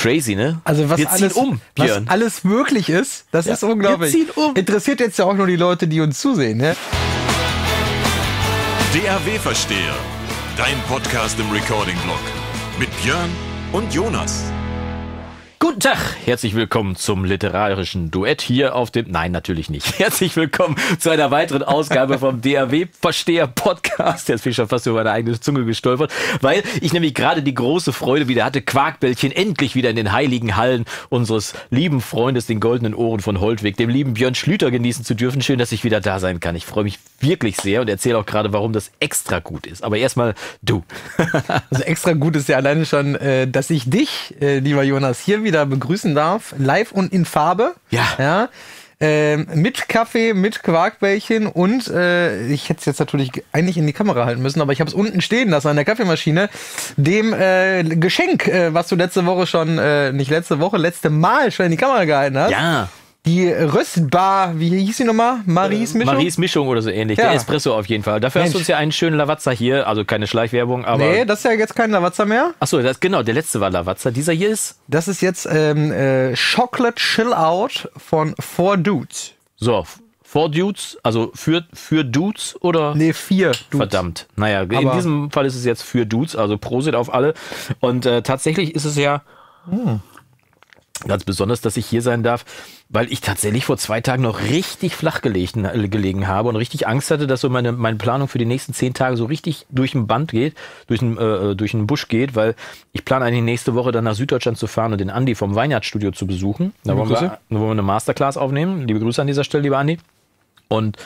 Crazy, ne? Also was Wir alles, ziehen um, was Björn. alles möglich ist, das Ja, ist unglaublich. wir ziehen um. Interessiert jetzt ja auch nur die Leute, die uns zusehen. Ne? DRW-Versteher. Dein Podcast im Recording-Blog. Mit Björn und Jonas. Guten Tag, herzlich willkommen zum literarischen Duett hier auf dem. Nein, natürlich nicht. Herzlich willkommen zu einer weiteren Ausgabe vom DAW-Versteher-Podcast. Jetzt bin ich schon fast über meine eigene Zunge gestolpert, weil ich nämlich gerade die große Freude wieder hatte, Quarkbällchen endlich wieder in den heiligen Hallen unseres lieben Freundes, den goldenen Ohren von Holtweg, dem lieben Björn Schlüter genießen zu dürfen. Schön, dass ich wieder da sein kann. Ich freue mich wirklich sehr und erzähle auch gerade, warum das extra gut ist. Aber erstmal du. Also extra gut ist ja alleine schon, äh, dass ich dich, äh, lieber Jonas, hier wieder begrüßen darf, live und in Farbe. Ja. ja? Ähm, mit Kaffee, mit Quarkbällchen und äh, ich hätte es jetzt natürlich eigentlich in die Kamera halten müssen, aber ich habe es unten stehen lassen an der Kaffeemaschine, dem äh, Geschenk, äh, was du letzte Woche schon, äh, nicht letzte Woche, letzte Mal schon in die Kamera gehalten hast. Ja. Die Röstbar, wie hieß sie nochmal? Maries Mischung? Maries Mischung oder so ähnlich. Ja. Der Espresso auf jeden Fall. Dafür hast Mensch. du uns ja einen schönen Lavazza hier. Also keine Schleichwerbung, aber. Nee, das ist ja jetzt kein Lavazza mehr. Achso, das, genau, der letzte war Lavazza. Dieser hier ist. Das ist jetzt ähm, äh, Chocolate Chill Out von Four Dudes. So, for Dudes, also für, für Dudes oder. Nee, vier Dudes. Verdammt. Naja, in Aber- diesem Fall ist es jetzt für Dudes, also Prosit auf alle. Und äh, tatsächlich ist es ja Hm. Ganz besonders, dass ich hier sein darf, weil ich tatsächlich vor zwei Tagen noch richtig flach gelegen, äh, gelegen habe und richtig Angst hatte, dass so meine, meine Planung für die nächsten zehn Tage so richtig durch den Band geht, durch den, äh, durch den Busch geht, weil ich plane eigentlich nächste Woche dann nach Süddeutschland zu fahren und den Andi vom Weinjagdstudio zu besuchen. Da wollen, wir, da wollen wir eine Masterclass aufnehmen. Liebe Grüße an dieser Stelle, lieber Andi. Und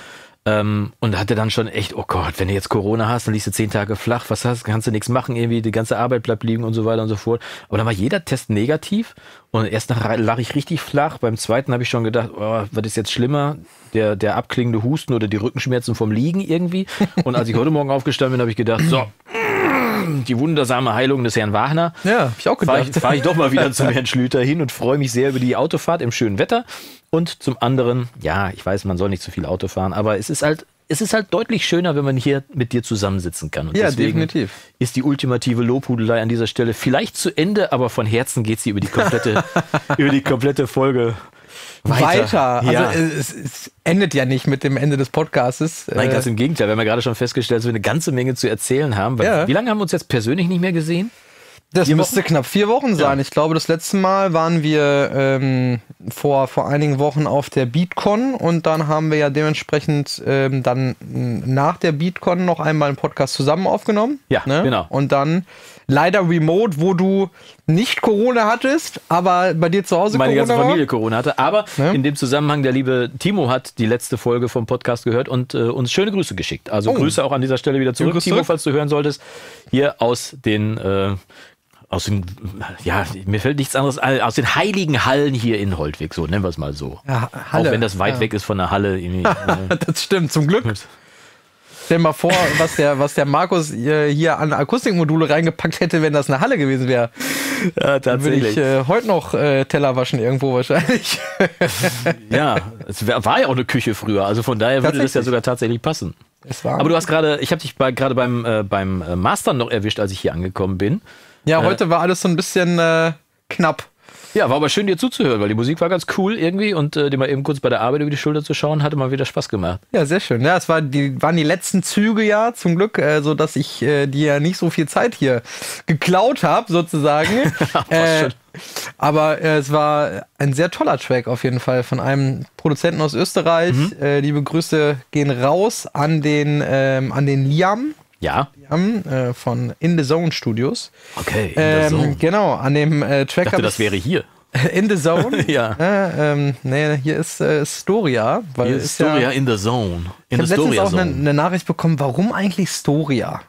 ähm, und hatte dann schon echt, oh Gott, wenn du jetzt Corona hast, dann liegst du zehn Tage flach, was hast, kannst du nichts machen, irgendwie die ganze Arbeit bleibt liegen und so weiter und so fort. Aber dann war jeder Test negativ und erst nach lag ich richtig flach. Beim zweiten habe ich schon gedacht, oh, was ist jetzt schlimmer? Der, der abklingende Husten oder die Rückenschmerzen vom Liegen irgendwie. Und als ich heute Morgen aufgestanden bin, habe ich gedacht, so, die wundersame Heilung des Herrn Wagner. Ja, hab ich auch Fahre gedacht. ich, fahr ich doch mal wieder zum Herrn Schlüter hin und freue mich sehr über die Autofahrt im schönen Wetter. Und zum anderen, ja, ich weiß, man soll nicht zu viel Auto fahren, aber es ist halt, es ist halt deutlich schöner, wenn man hier mit dir zusammensitzen kann. Und Ja, definitiv. Ist die ultimative Lobhudelei an dieser Stelle vielleicht zu Ende, aber von Herzen geht sie über die komplette, über die komplette Folge weiter. Weiter. Ja. Also es, es endet ja nicht mit dem Ende des Podcastes. Nein, Äh, ganz im Gegenteil. Wir haben ja gerade schon festgestellt, dass wir eine ganze Menge zu erzählen haben. Ja. Wie lange haben wir uns jetzt persönlich nicht mehr gesehen? das vier müsste knapp vier Wochen sein. Ich glaube, das letzte Mal waren wir ähm, vor, vor einigen Wochen auf der BeatCon und dann haben wir ja dementsprechend ähm, dann nach der BeatCon noch einmal einen Podcast zusammen aufgenommen. Ja, ne? genau. Und dann leider remote, wo du nicht Corona hattest, aber bei dir zu Hause meine Corona ganze war. Familie Corona hatte. Aber Ne? in dem Zusammenhang, der liebe Timo hat die letzte Folge vom Podcast gehört und äh, uns schöne Grüße geschickt. Also Oh. Grüße auch an dieser Stelle wieder zurück, Timo, falls du hören solltest. Hier aus den, äh, aus den, ja, mir fällt nichts anderes, ein, aus den heiligen Hallen hier in Holtwig, so nennen wir es mal so. Ja. Auch wenn das weit Ja. weg ist von der Halle. äh, Das stimmt, zum Glück. Stell dir mal vor, was der, was der Markus äh, hier an Akustikmodule reingepackt hätte, wenn das eine Halle gewesen wäre. ja, Dann würde ich tatsächlich. äh, heute noch äh, Teller waschen irgendwo wahrscheinlich. ja, es wär- war ja auch eine Küche früher, also von daher würde das ja Tatsächlich. sogar tatsächlich passen. Es war Aber du hast gerade, ich habe dich bei, gerade beim, äh, beim äh, Mastern noch erwischt, als ich hier angekommen bin. ja, heute war alles so ein bisschen äh, knapp. Ja, war aber schön dir zuzuhören, weil die Musik war ganz cool irgendwie und äh, dir mal eben kurz bei der Arbeit über die Schulter zu schauen, hatte mal wieder Spaß gemacht. Ja, sehr schön. Ja, es war die, waren die letzten Züge ja zum Glück, äh, so dass ich äh, dir ja nicht so viel Zeit hier geklaut habe, sozusagen. äh, aber äh, es war ein sehr toller Track auf jeden Fall von einem Produzenten aus Österreich. Mhm. Äh, liebe Grüße gehen raus an den, ähm, an den Liam. Ja. Liam äh, von In the Zone Studios. Okay, in Ähm, the Zone. Genau, an dem äh, Track Ich dachte, das wäre hier. In the Zone? Ja. Äh, ähm, nee, hier ist äh, Storia. Weil Hier ist Storia ja, in the Zone. In ich habe letztens auch eine, eine Nachricht bekommen, warum eigentlich Storia?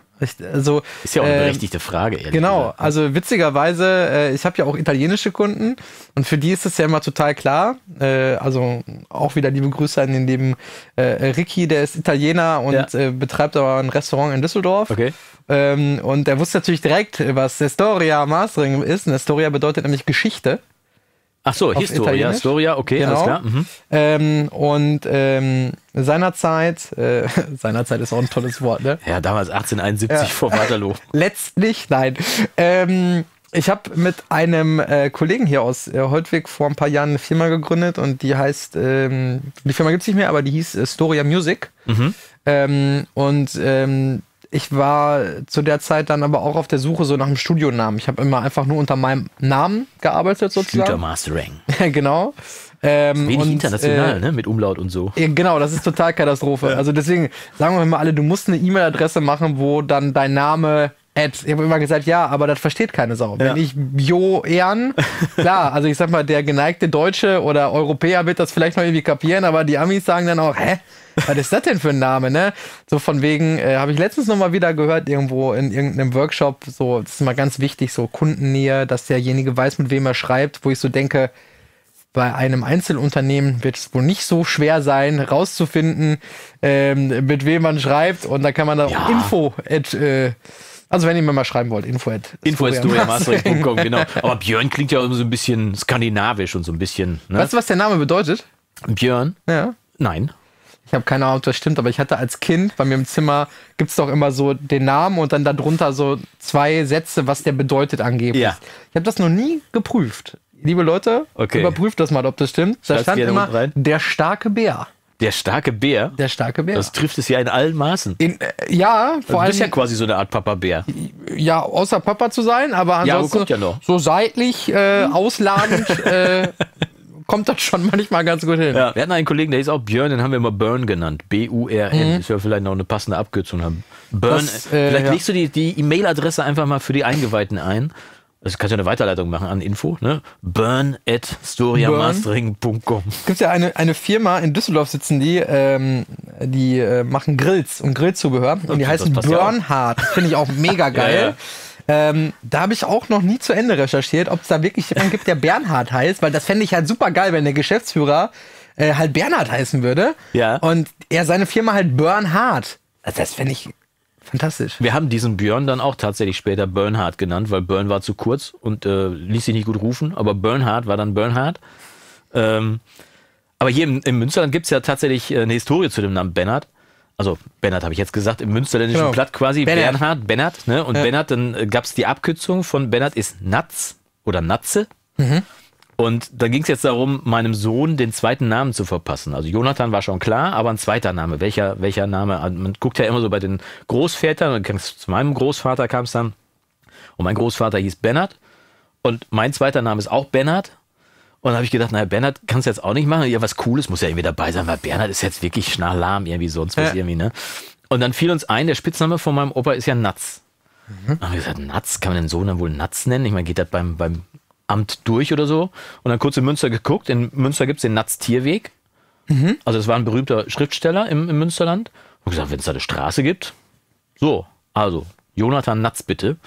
Also, Ist ja auch eine ähm, berechtigte Frage, ehrlich Genau, gesagt. also witzigerweise, äh, ich habe ja auch italienische Kunden und für die ist es ja immer total klar. Äh, also auch wieder liebe Grüße an den lieben äh, Ricky, der ist Italiener und Ja. äh, betreibt aber ein Restaurant in Düsseldorf. Okay. Ähm, und er wusste natürlich direkt, was Historia Mastering ist. Und Historia bedeutet nämlich Geschichte. Ach so, Historia, Italienisch? Storia, okay, alles Genau. klar. Mhm. Ähm, und ähm, seinerzeit, äh, seinerzeit ist auch ein tolles Wort, ne? Ja, damals 1871 Ja. vor Waterloo. Letztlich, nein. Ähm, ich habe mit einem äh, Kollegen hier aus äh, Holtwig vor ein paar Jahren eine Firma gegründet und die heißt, ähm, die Firma gibt es nicht mehr, aber die hieß äh, Storia Music. Ähm, und ähm, ich war zu der Zeit dann aber auch auf der Suche so nach einem Studionamen. Ich habe immer einfach nur unter meinem Namen gearbeitet sozusagen. Mastering. genau. Ähm, Wenig und, international, äh, ne? Mit Umlaut und so. ja, Genau, das ist total Katastrophe. Also deswegen sagen wir mal alle, du musst eine E-Mail-Adresse machen, wo dann dein Name at. Ich habe immer gesagt, ja, aber das versteht keine Sau. Wenn ich Jo Ehren, klar, also ich sag mal, der geneigte Deutsche oder Europäer wird das vielleicht noch irgendwie kapieren, aber die Amis sagen dann auch, hä? Was ist das denn für ein Name, ne? So von wegen, äh, habe ich letztens noch mal wieder gehört, irgendwo in irgendeinem Workshop, so, das ist mal ganz wichtig, so Kundennähe, dass derjenige weiß, mit wem er schreibt, wo ich so denke, bei einem Einzelunternehmen wird es wohl nicht so schwer sein, rauszufinden, ähm, mit wem man schreibt. Und da kann man dann Ja. auch Info at, äh, also wenn ihr mir mal schreiben wollt, Info at Info genau. Aber Björn klingt ja immer so ein bisschen skandinavisch und so ein bisschen. Ne? Weißt du, was der Name bedeutet? Björn? Ja. Nein. Ich habe keine Ahnung, ob das stimmt, aber ich hatte als Kind bei mir im Zimmer, gibt es doch immer so den Namen und dann darunter so zwei Sätze, was der bedeutet angeblich. Ja. Ich habe das noch nie geprüft. Liebe Leute, Okay. überprüft das mal, ob das stimmt. Da Schreib's stand immer der starke Bär. Der starke Bär. Der starke Bär. Das trifft es ja in allen Maßen. In, äh, ja, vor Du allem bist ja quasi so eine Art Papa-Bär. ja, außer Papa zu sein, aber Ja, ansonsten kommt ja noch. so seitlich äh, ausladend äh, kommt das schon manchmal ganz gut hin. Ja. Wir hatten einen Kollegen, der hieß auch Björn, den haben wir immer Burn genannt. B-U-R-N. Mhm. Ist ja vielleicht noch eine passende Abkürzung haben. Burn. Das, äh, vielleicht ja. legst du die die E-Mail-Adresse einfach mal für die Eingeweihten ein. Das kannst du eine Weiterleitung machen an Info, ne? Burn at storiamastering.com. Es gibt ja eine, eine Firma in Düsseldorf sitzen die, ähm, die äh, machen Grills und Grillzubehör und die heißen das passt ja. Finde ich auch mega geil. Ähm, da habe ich auch noch nie zu Ende recherchiert, ob es da wirklich jemanden gibt, der Bernhard heißt, weil das fände ich halt super geil, wenn der Geschäftsführer äh, halt Bernhard heißen würde. Ja. Und er seine Firma halt Bernhard. Also das fände ich fantastisch. Wir haben diesen Björn dann auch tatsächlich später Bernhard genannt, weil Burn war zu kurz und äh, ließ sich nicht gut rufen, aber Bernhard war dann Bernhard. Ähm, aber hier im, im Münsterland gibt es ja tatsächlich äh, eine Historie zu dem Namen Bernhard. Also Bernhard habe ich jetzt gesagt, im münsterländischen Genau. Platt quasi Bernhard. Bernhard, Bernhard, ne? Und Bernhard, dann äh, gab es die Abkürzung von Bernhard ist Natz oder Natze. Und da ging es jetzt darum, meinem Sohn den zweiten Namen zu verpassen. Also Jonathan war schon klar, aber ein zweiter Name. Welcher, welcher Name? Also Man guckt ja immer so bei den Großvätern zu meinem Großvater kam es dann. Und mein Großvater hieß Bernhard. Und mein zweiter Name ist auch Bernhard. Und da habe ich gedacht, naja, Bernhard kannst du jetzt auch nicht machen. Ja, was Cooles muss ja irgendwie dabei sein, weil Bernhard ist jetzt wirklich schnarlahm, irgendwie sonst was Ja. irgendwie, ne? Und dann fiel uns ein, der Spitzname von meinem Opa ist ja Natz. Dann haben wir gesagt, Natz, kann man den Sohn dann wohl Natz nennen? Ich meine, geht das beim, beim Amt durch oder so? Und dann kurz in Münster geguckt. In Münster gibt es den Natz-Tierweg. Also das war ein berühmter Schriftsteller im, im Münsterland. Und gesagt, wenn es da eine Straße gibt, so, also Jonathan Natz bitte.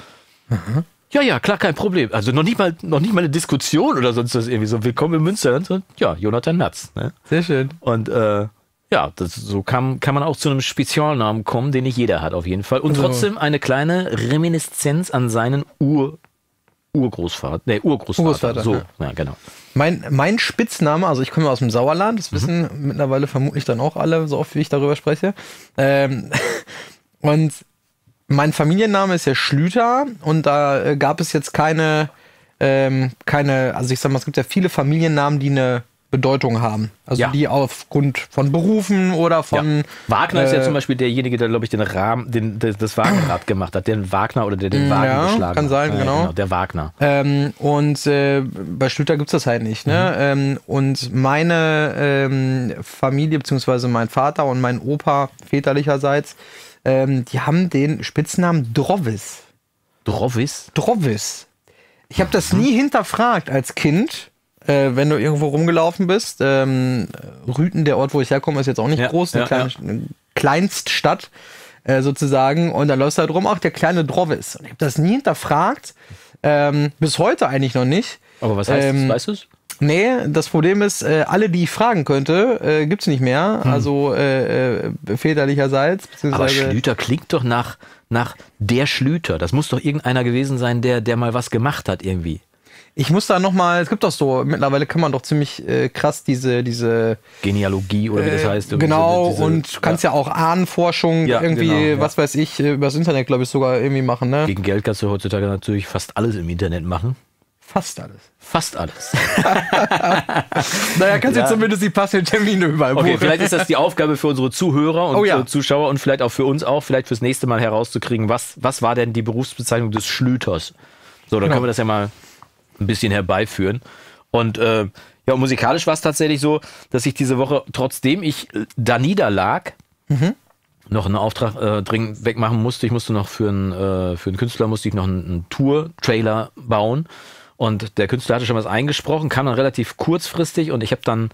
Ja, ja, klar, kein Problem. Also noch nicht mal, noch nicht mal eine Diskussion oder sonst was irgendwie so. Willkommen im Münsterland. So, ja, Jonathan Natz. Ne? Sehr schön. Und äh, ja, das, so kann, kann man auch zu einem Spezialnamen kommen, den nicht jeder hat auf jeden Fall. Und Also- trotzdem eine kleine Reminiszenz an seinen Ur, Urgroßvater. Nee, Urgroßvater. Urgroßvater, so, ja. ja, genau. Mein, mein Spitzname, also ich komme aus dem Sauerland, das wissen mittlerweile vermutlich dann auch alle, so oft wie ich darüber spreche. Ähm, und mein Familienname ist ja Schlüter und da äh, gab es jetzt keine, ähm, keine, also ich sag mal, es gibt ja viele Familiennamen, die eine Bedeutung haben. Also Ja. die aufgrund von Berufen oder von. ja. Wagner ist ja äh, zum Beispiel derjenige, der, glaube ich, den Rahmen, den, das, das Wagenrad gemacht hat. Den Wagner oder der den Wagen Ja, geschlagen kann hat. sein, Ja, genau. Der Wagner. Ähm, und äh, bei Schlüter gibt's das halt nicht. Ne? Ähm, und meine ähm, Familie, beziehungsweise mein Vater und mein Opa väterlicherseits, ähm, die haben den Spitznamen Drovis. Drovis. Drovis. Ich habe das nie hinterfragt als Kind, äh, wenn du irgendwo rumgelaufen bist. Ähm, Rüten, der Ort, wo ich herkomme, ist jetzt auch nicht Ja, groß, eine, ja, kleine, eine Kleinststadt äh, sozusagen. Und da läufst du halt rum, ach, der kleine Drovis. Und ich habe das nie hinterfragt, ähm, bis heute eigentlich noch nicht. Aber was heißt Ähm, das? Weißt du es? Nee, das Problem ist, äh, alle, die ich fragen könnte, äh, gibt's nicht mehr. Also äh, äh, väterlicherseits. Hm. Aber Schlüter klingt doch nach, nach der Schlüter. Das muss doch irgendeiner gewesen sein, der, der mal was gemacht hat irgendwie. Ich muss da nochmal, es gibt doch so, mittlerweile kann man doch ziemlich äh, krass diese, diese Genealogie oder wie das äh, heißt. Genau, so diese- und du kannst ja, auch Ahnenforschung Ja, irgendwie, genau, ja. was weiß ich, äh, übers Internet, glaube ich, sogar irgendwie machen, ne? Gegen Geld kannst du heutzutage natürlich fast alles im Internet machen. Fast alles. Fast alles. Naja, kannst Ja. du zumindest die passenden Termine überall Okay, buchen. vielleicht ist das die Aufgabe für unsere Zuhörer und Oh ja. Zuschauer und vielleicht auch für uns auch, vielleicht fürs nächste Mal herauszukriegen, was, was war denn die Berufsbezeichnung des Schlüters? So, dann Genau. können wir das ja mal ein bisschen herbeiführen. Und äh, ja, musikalisch war es tatsächlich so, dass ich diese Woche, trotzdem ich äh, da niederlag, noch einen Auftrag äh, dringend wegmachen musste. Ich musste noch für einen, äh, für einen Künstler musste ich noch einen, einen Tour-Trailer bauen. Und der Künstler hatte schon was eingesprochen, kam dann relativ kurzfristig und ich habe dann,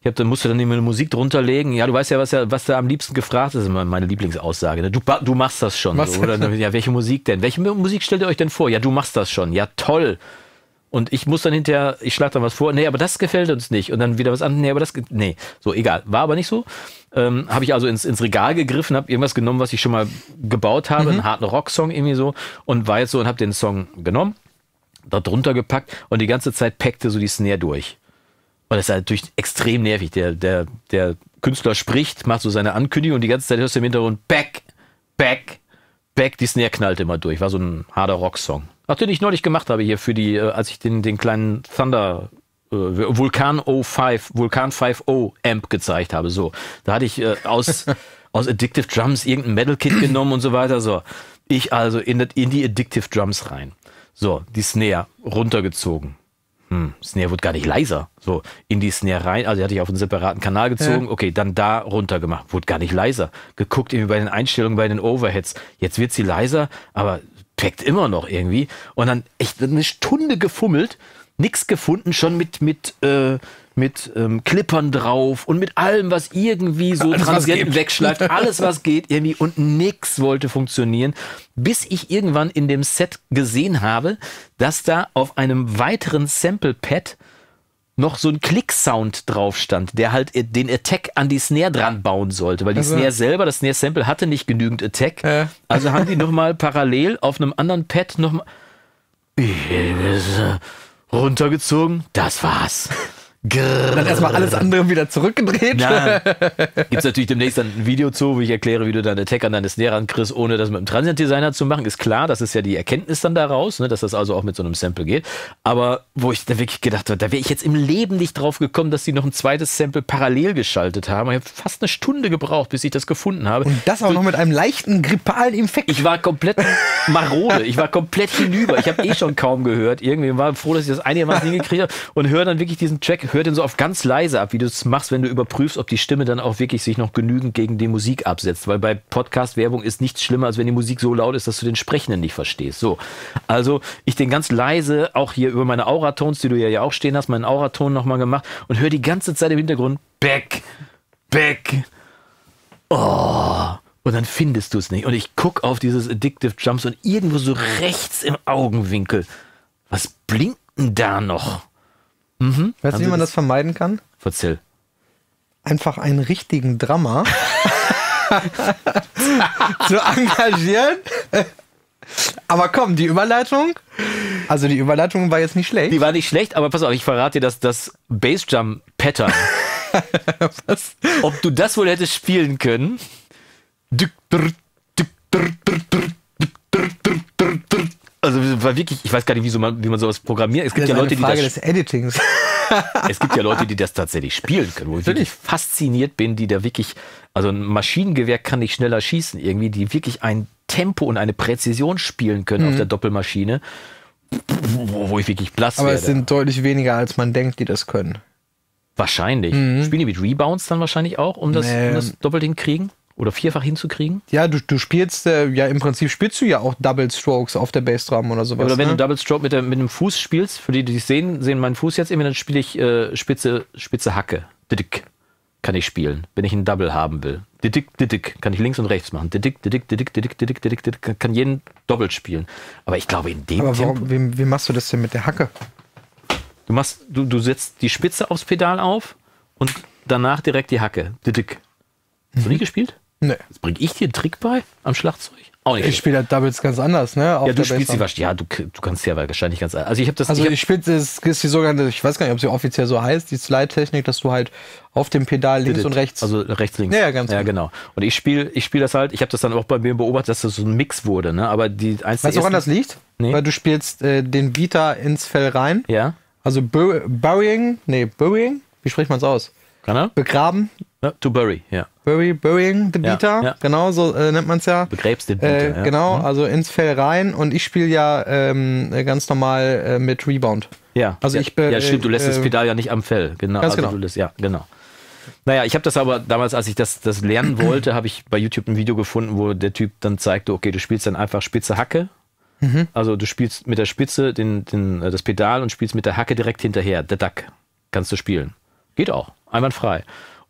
ich habe dann musste dann immer eine Musik drunter legen. Ja, du weißt ja, was ja, was da am liebsten gefragt ist, ist immer meine Lieblingsaussage. ne? Du, du machst das schon. So, oder ja, welche Musik denn? Welche Musik stellt ihr euch denn vor? Ja, du machst das schon. Ja, toll. Und ich muss dann hinterher, ich schlage dann was vor, nee, aber das gefällt uns nicht. Und dann wieder was an, nee, aber das, nee, so, egal. War aber nicht so. Ähm, habe ich also ins, ins Regal gegriffen, habe irgendwas genommen, was ich schon mal gebaut habe, einen harten Rocksong irgendwie so und war jetzt so und habe den Song genommen, da drunter gepackt und die ganze Zeit packte so die Snare durch. Und das ist halt natürlich extrem nervig. Der, der, der Künstler spricht, macht so seine Ankündigung und die ganze Zeit hörst du im Hintergrund back, back, back. Die Snare knallt immer durch. War so ein harter Rocksong. Ach, den ich neulich gemacht habe hier für die, äh, als ich den, den kleinen Thunder äh, Vulkan 05, Vulkan 5.0 Amp gezeigt habe. So, da hatte ich äh, aus, aus Addictive Drums irgendein Metal Kit genommen und so weiter. So, ich also in, in die Addictive Drums rein. So, die Snare runtergezogen. Hm, Snare wurde gar nicht leiser. So, in die Snare rein, also die hatte ich auf einen separaten Kanal gezogen, okay, dann da runter gemacht, wurde gar nicht leiser. Geguckt irgendwie bei den Einstellungen, bei den Overheads. Jetzt wird sie leiser, aber packt immer noch irgendwie. Und dann echt eine Stunde gefummelt, nix gefunden, schon mit, mit, äh, mit ähm, Clippern drauf und mit allem, was irgendwie so Alles, Transienten wegschleift, alles was geht irgendwie und nix wollte funktionieren, bis ich irgendwann in dem Set gesehen habe, dass da auf einem weiteren Sample Pad noch so ein Klick-Sound drauf stand, der halt den Attack an die Snare dran bauen sollte, weil die Also- Snare selber, das Snare-Sample hatte nicht genügend Attack. Ja. Also haben die nochmal parallel auf einem anderen Pad nochmal runtergezogen. Das war's. Dann erstmal alles andere wieder zurückgedreht. Na, gibt's natürlich demnächst dann ein Video zu, wo ich erkläre, wie du deine Attack an deine Snare rankriegst, ohne das mit dem Transient Designer zu machen. Ist klar, das ist ja die Erkenntnis dann daraus, ne, dass das also auch mit so einem Sample geht. Aber wo ich da wirklich gedacht habe, da wäre ich jetzt im Leben nicht drauf gekommen, dass die noch ein zweites Sample parallel geschaltet haben. Ich habe fast eine Stunde gebraucht, bis ich das gefunden habe. Und das auch noch mit einem leichten grippalen Infekt. Ich war komplett marode. Ich war komplett hinüber. Ich habe eh schon kaum gehört. Irgendwie war froh, dass ich das einigermaßen hingekriegt habe und höre dann wirklich diesen Track, hör den so auf ganz leise ab, wie du es machst, wenn du überprüfst, ob die Stimme dann auch wirklich sich noch genügend gegen die Musik absetzt. Weil bei Podcast-Werbung ist nichts schlimmer, als wenn die Musik so laut ist, dass du den Sprechenden nicht verstehst. So. Also ich den ganz leise, auch hier über meine Auratons, die du ja auch stehen hast, meinen Auraton nochmal gemacht und höre die ganze Zeit im Hintergrund Back, Back, und dann findest du es nicht. Und ich guck auf dieses Addictive Jumps und irgendwo so rechts im Augenwinkel. Was blinkt denn da noch? Weißt du, wie man das vermeiden kann? Verzähl. Einfach einen richtigen Drummer zu engagieren. Aber komm, die Überleitung. Also die Überleitung war jetzt nicht schlecht. Die war nicht schlecht, aber pass auf, ich verrate dir, dass das Bassdrum Pattern, Was? ob du das wohl hättest spielen können. Also war wirklich, ich weiß gar nicht, wie, so man, wie man sowas programmiert. Es gibt Das ja Leute, die Frage das des Editings. Es gibt ja Leute, die das tatsächlich spielen können, wo ich wirklich fasziniert bin, die da wirklich, also ein Maschinengewehr kann nicht schneller schießen, irgendwie, die wirklich ein Tempo und eine Präzision spielen können Mhm. auf der Doppelmaschine, wo, ich wirklich blass Aber werde. es sind deutlich weniger, als man denkt, die das können. wahrscheinlich. Spielen die mit Rebounds dann wahrscheinlich auch, um das, Mhm. Nee. um das doppelt hinkriegen? Oder vierfach hinzukriegen? Ja, du, du spielst, äh, ja, im Prinzip spielst du ja auch Double Strokes auf der Bassdrum oder sowas. Oder wenn ne? du Double Stroke mit, der, mit dem Fuß spielst, für die, die es sehen, sehen meinen Fuß jetzt immer, dann spiele ich äh, spitze, spitze Hacke. Didick kann ich spielen, wenn ich einen Double haben will. Didick, didick, kann ich links und rechts machen. Didick, didick, didick, didick, didick, didick, didick, kann jeden doppelt spielen. Aber ich glaube, in dem Aber warum, wie, wie machst du das denn mit der Hacke? du machst, du, du setzt die Spitze aufs Pedal auf und danach direkt die Hacke. Didick. Hast du nie gespielt? Nee. Jetzt bringe ich dir einen Trick bei am Schlagzeug? Auch nicht. Ich spiele halt Doubles ganz anders, ne? Auf ja, du spielst Bassdrum. wahrscheinlich. Ja, du, du kannst ja wahrscheinlich ganz. Also ich habe das. Also ich ich spiele, das ist die sogenannte, ich weiß gar nicht, ob sie offiziell so heißt, die Slide-Technik, dass du halt auf dem Pedal links und rechts. Also rechts, links. Ja, ja, ganz Ja, genau. genau. Und ich spiele ich spiel das halt, ich habe das dann auch bei mir beobachtet, dass das so ein Mix wurde, ne? Aber die eins weißt du, woran das liegt? Nee. Weil du spielst äh, den Beater ins Fell rein. Ja, Also bu Burying, nee, Burying, wie spricht man es aus? kann er? Begraben, Ja, to bury, ja. Bury, Burying the Beater, ja. genau, so äh, nennt man es ja. Begräbst den Äh, Beater. Mhm. Genau, also ins Fell rein und ich spiele ja ähm, ganz normal äh, mit Rebound. Ja, Also ja, ich ja, stimmt, du lässt das äh, Pedal ja nicht am Fell. Genau. Ganz also genau. Lässt, ja, genau. Naja, ich habe das aber damals, als ich das, das lernen wollte, habe ich bei YouTube ein Video gefunden, wo der Typ dann zeigte, okay, du spielst dann einfach spitze Hacke. Mhm. Also du spielst mit der Spitze den, den, äh, das Pedal und spielst mit der Hacke direkt hinterher. Der Duck kannst du spielen. Geht auch, einwandfrei.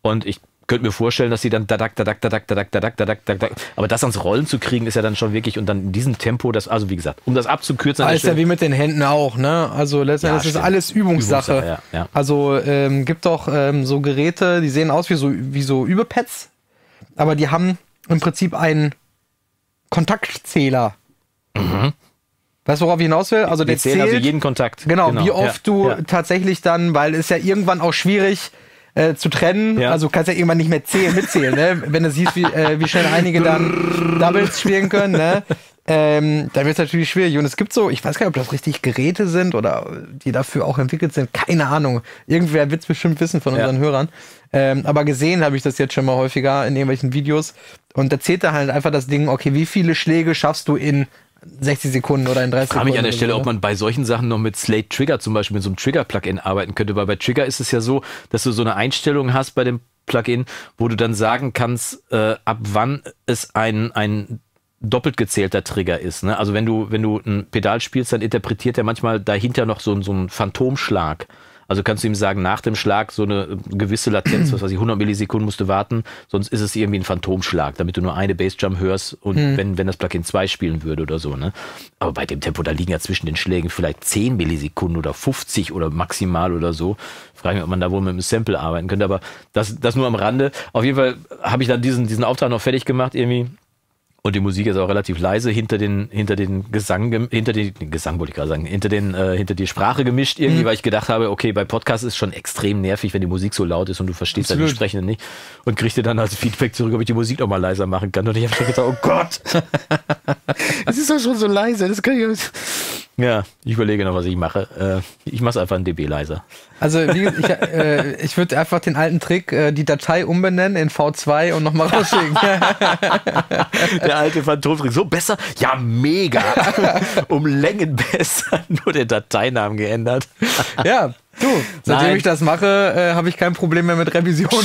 Und ich könnte mir vorstellen, dass sie dann dadak, dadak, dadak, dadak, dadak, dadak, dadak. Aber das ans Rollen zu kriegen, ist ja dann schon wirklich und dann in diesem Tempo, das, also wie gesagt, um das abzukürzen, Alles ja wie mit den Händen auch, ne? Also letztendlich Ja, ist alles Übungssache. Übungssache, ja, ja. Also ähm, gibt doch ähm, so Geräte, die sehen aus wie so, wie so Übepads, aber die haben im Prinzip einen Kontaktzähler. Weißt du, worauf ich hinaus will? Also der zählt, also jeden Kontakt. genau, wie oft du tatsächlich dann, weil es ja irgendwann auch schwierig äh, zu trennen, Ja. also du kannst ja irgendwann nicht mehr zählen, mitzählen, ne? wenn du siehst, wie, äh, wie schnell einige dann Doubles spielen können, ne? ähm, dann wird es natürlich schwierig. Und es gibt so, ich weiß gar nicht, ob das richtig Geräte sind oder die dafür auch entwickelt sind, keine Ahnung. Irgendwer wird es bestimmt wissen von Ja. unseren Hörern. Ähm, aber gesehen habe ich das jetzt schon mal häufiger in irgendwelchen Videos. Und da zählt da halt einfach das Ding, okay, wie viele Schläge schaffst du in 60 Sekunden oder in 30 Ich frage Sekunden? mich an der oder Stelle, so, ob man bei solchen Sachen noch mit Slate Trigger zum Beispiel mit so einem Trigger-Plugin arbeiten könnte, weil bei Trigger ist es ja so, dass du so eine Einstellung hast bei dem Plugin, wo du dann sagen kannst, äh, ab wann es ein, ein doppelt gezählter Trigger ist. Ne? Also wenn du, wenn du ein Pedal spielst, dann interpretiert er manchmal dahinter noch so, ein- so einen Phantomschlag. Also kannst du ihm sagen, nach dem Schlag so eine äh, gewisse Latenz, was weiß ich, 100 Millisekunden musst du warten, sonst ist es irgendwie ein Phantomschlag, damit du nur eine Bassdrum hörst und wenn, wenn das Plugin zwei spielen würde oder so. Ne? Aber bei dem Tempo, da liegen ja zwischen den Schlägen vielleicht 10 Millisekunden oder 50 oder maximal oder so. Frage mich, ob man da wohl mit einem Sample arbeiten könnte, aber das, das nur am Rande. Auf jeden Fall habe ich dann diesen, diesen Auftrag noch fertig gemacht irgendwie. Und die Musik ist auch relativ leise hinter den, hinter den Gesang, hinter den, Gesang wollte ich gerade sagen, hinter den, äh, hinter die Sprache gemischt Mhm. irgendwie, weil ich gedacht habe, okay, bei Podcasts ist schon extrem nervig, wenn die Musik so laut ist und du verstehst dann die Absolut. Sprechenden nicht. Und kriegte dann als Feedback zurück, ob ich die Musik noch mal leiser machen kann. Und ich habe schon gedacht, oh Gott, es ist doch schon so leise, das kann ich. Ja, ich überlege noch, was ich mache. Äh, ich mache es einfach ein dB leiser. Also wie, ich, äh, ich würde einfach den alten Trick, äh, die Datei umbenennen in V2 und nochmal rausschicken. Der alte Phantomtrick. So besser? Ja, mega. um Längen besser. Nur den Dateinamen geändert. ja, du, seitdem Nein. ich das mache, äh, habe ich kein Problem mehr mit Revision.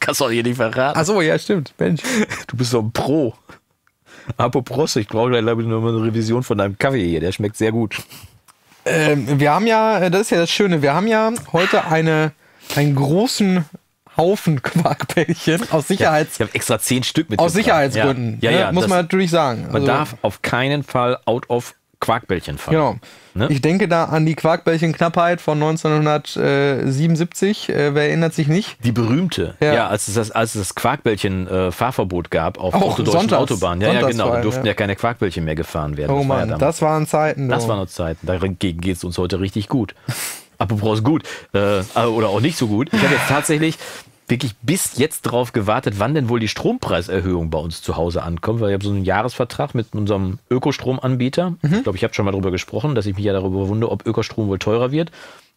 Kannst du auch hier nicht verraten. Achso, ja, stimmt. Mensch. Du bist so ein Pro. Apropos, ich brauche gleich glaube ich, nur mal eine Revision von deinem Kaffee hier. Der schmeckt sehr gut. Ähm, wir haben ja, äh, das ist ja das Schöne, wir haben ja heute eine, einen großen Haufen Quarkbällchen aus Sicherheits, Ich habe extra zehn Stück mit. aus Sicherheitsgründen. Ja, ja, ne? ja muss das, man natürlich sagen. man Also, darf auf keinen Fall out of Quarkbällchen fallen. Genau. Ne? Ich denke da an die Quarkbällchenknappheit von 1977. Äh, wer erinnert sich nicht? Die berühmte, ja, Ja. als es das, als es das Quarkbällchen äh, Fahrverbot gab auf Auch orthodoxen sonntags. Autobahnen. Ja, ja, genau. Da durften ja. ja. keine Quarkbällchen mehr gefahren werden. Oh Das war ja Mann, das waren Zeiten. Das waren noch Zeiten. Dagegen geht es uns heute richtig gut. Apropos gut. Äh, oder auch nicht so gut. Ich habe jetzt tatsächlich wirklich bis jetzt drauf gewartet, wann denn wohl die Strompreiserhöhung bei uns zu Hause ankommt, weil ich habe so einen Jahresvertrag mit unserem Ökostromanbieter. Mhm. Ich glaube, ich habe schon mal darüber gesprochen, dass ich mich ja darüber wundere, ob Ökostrom wohl teurer wird,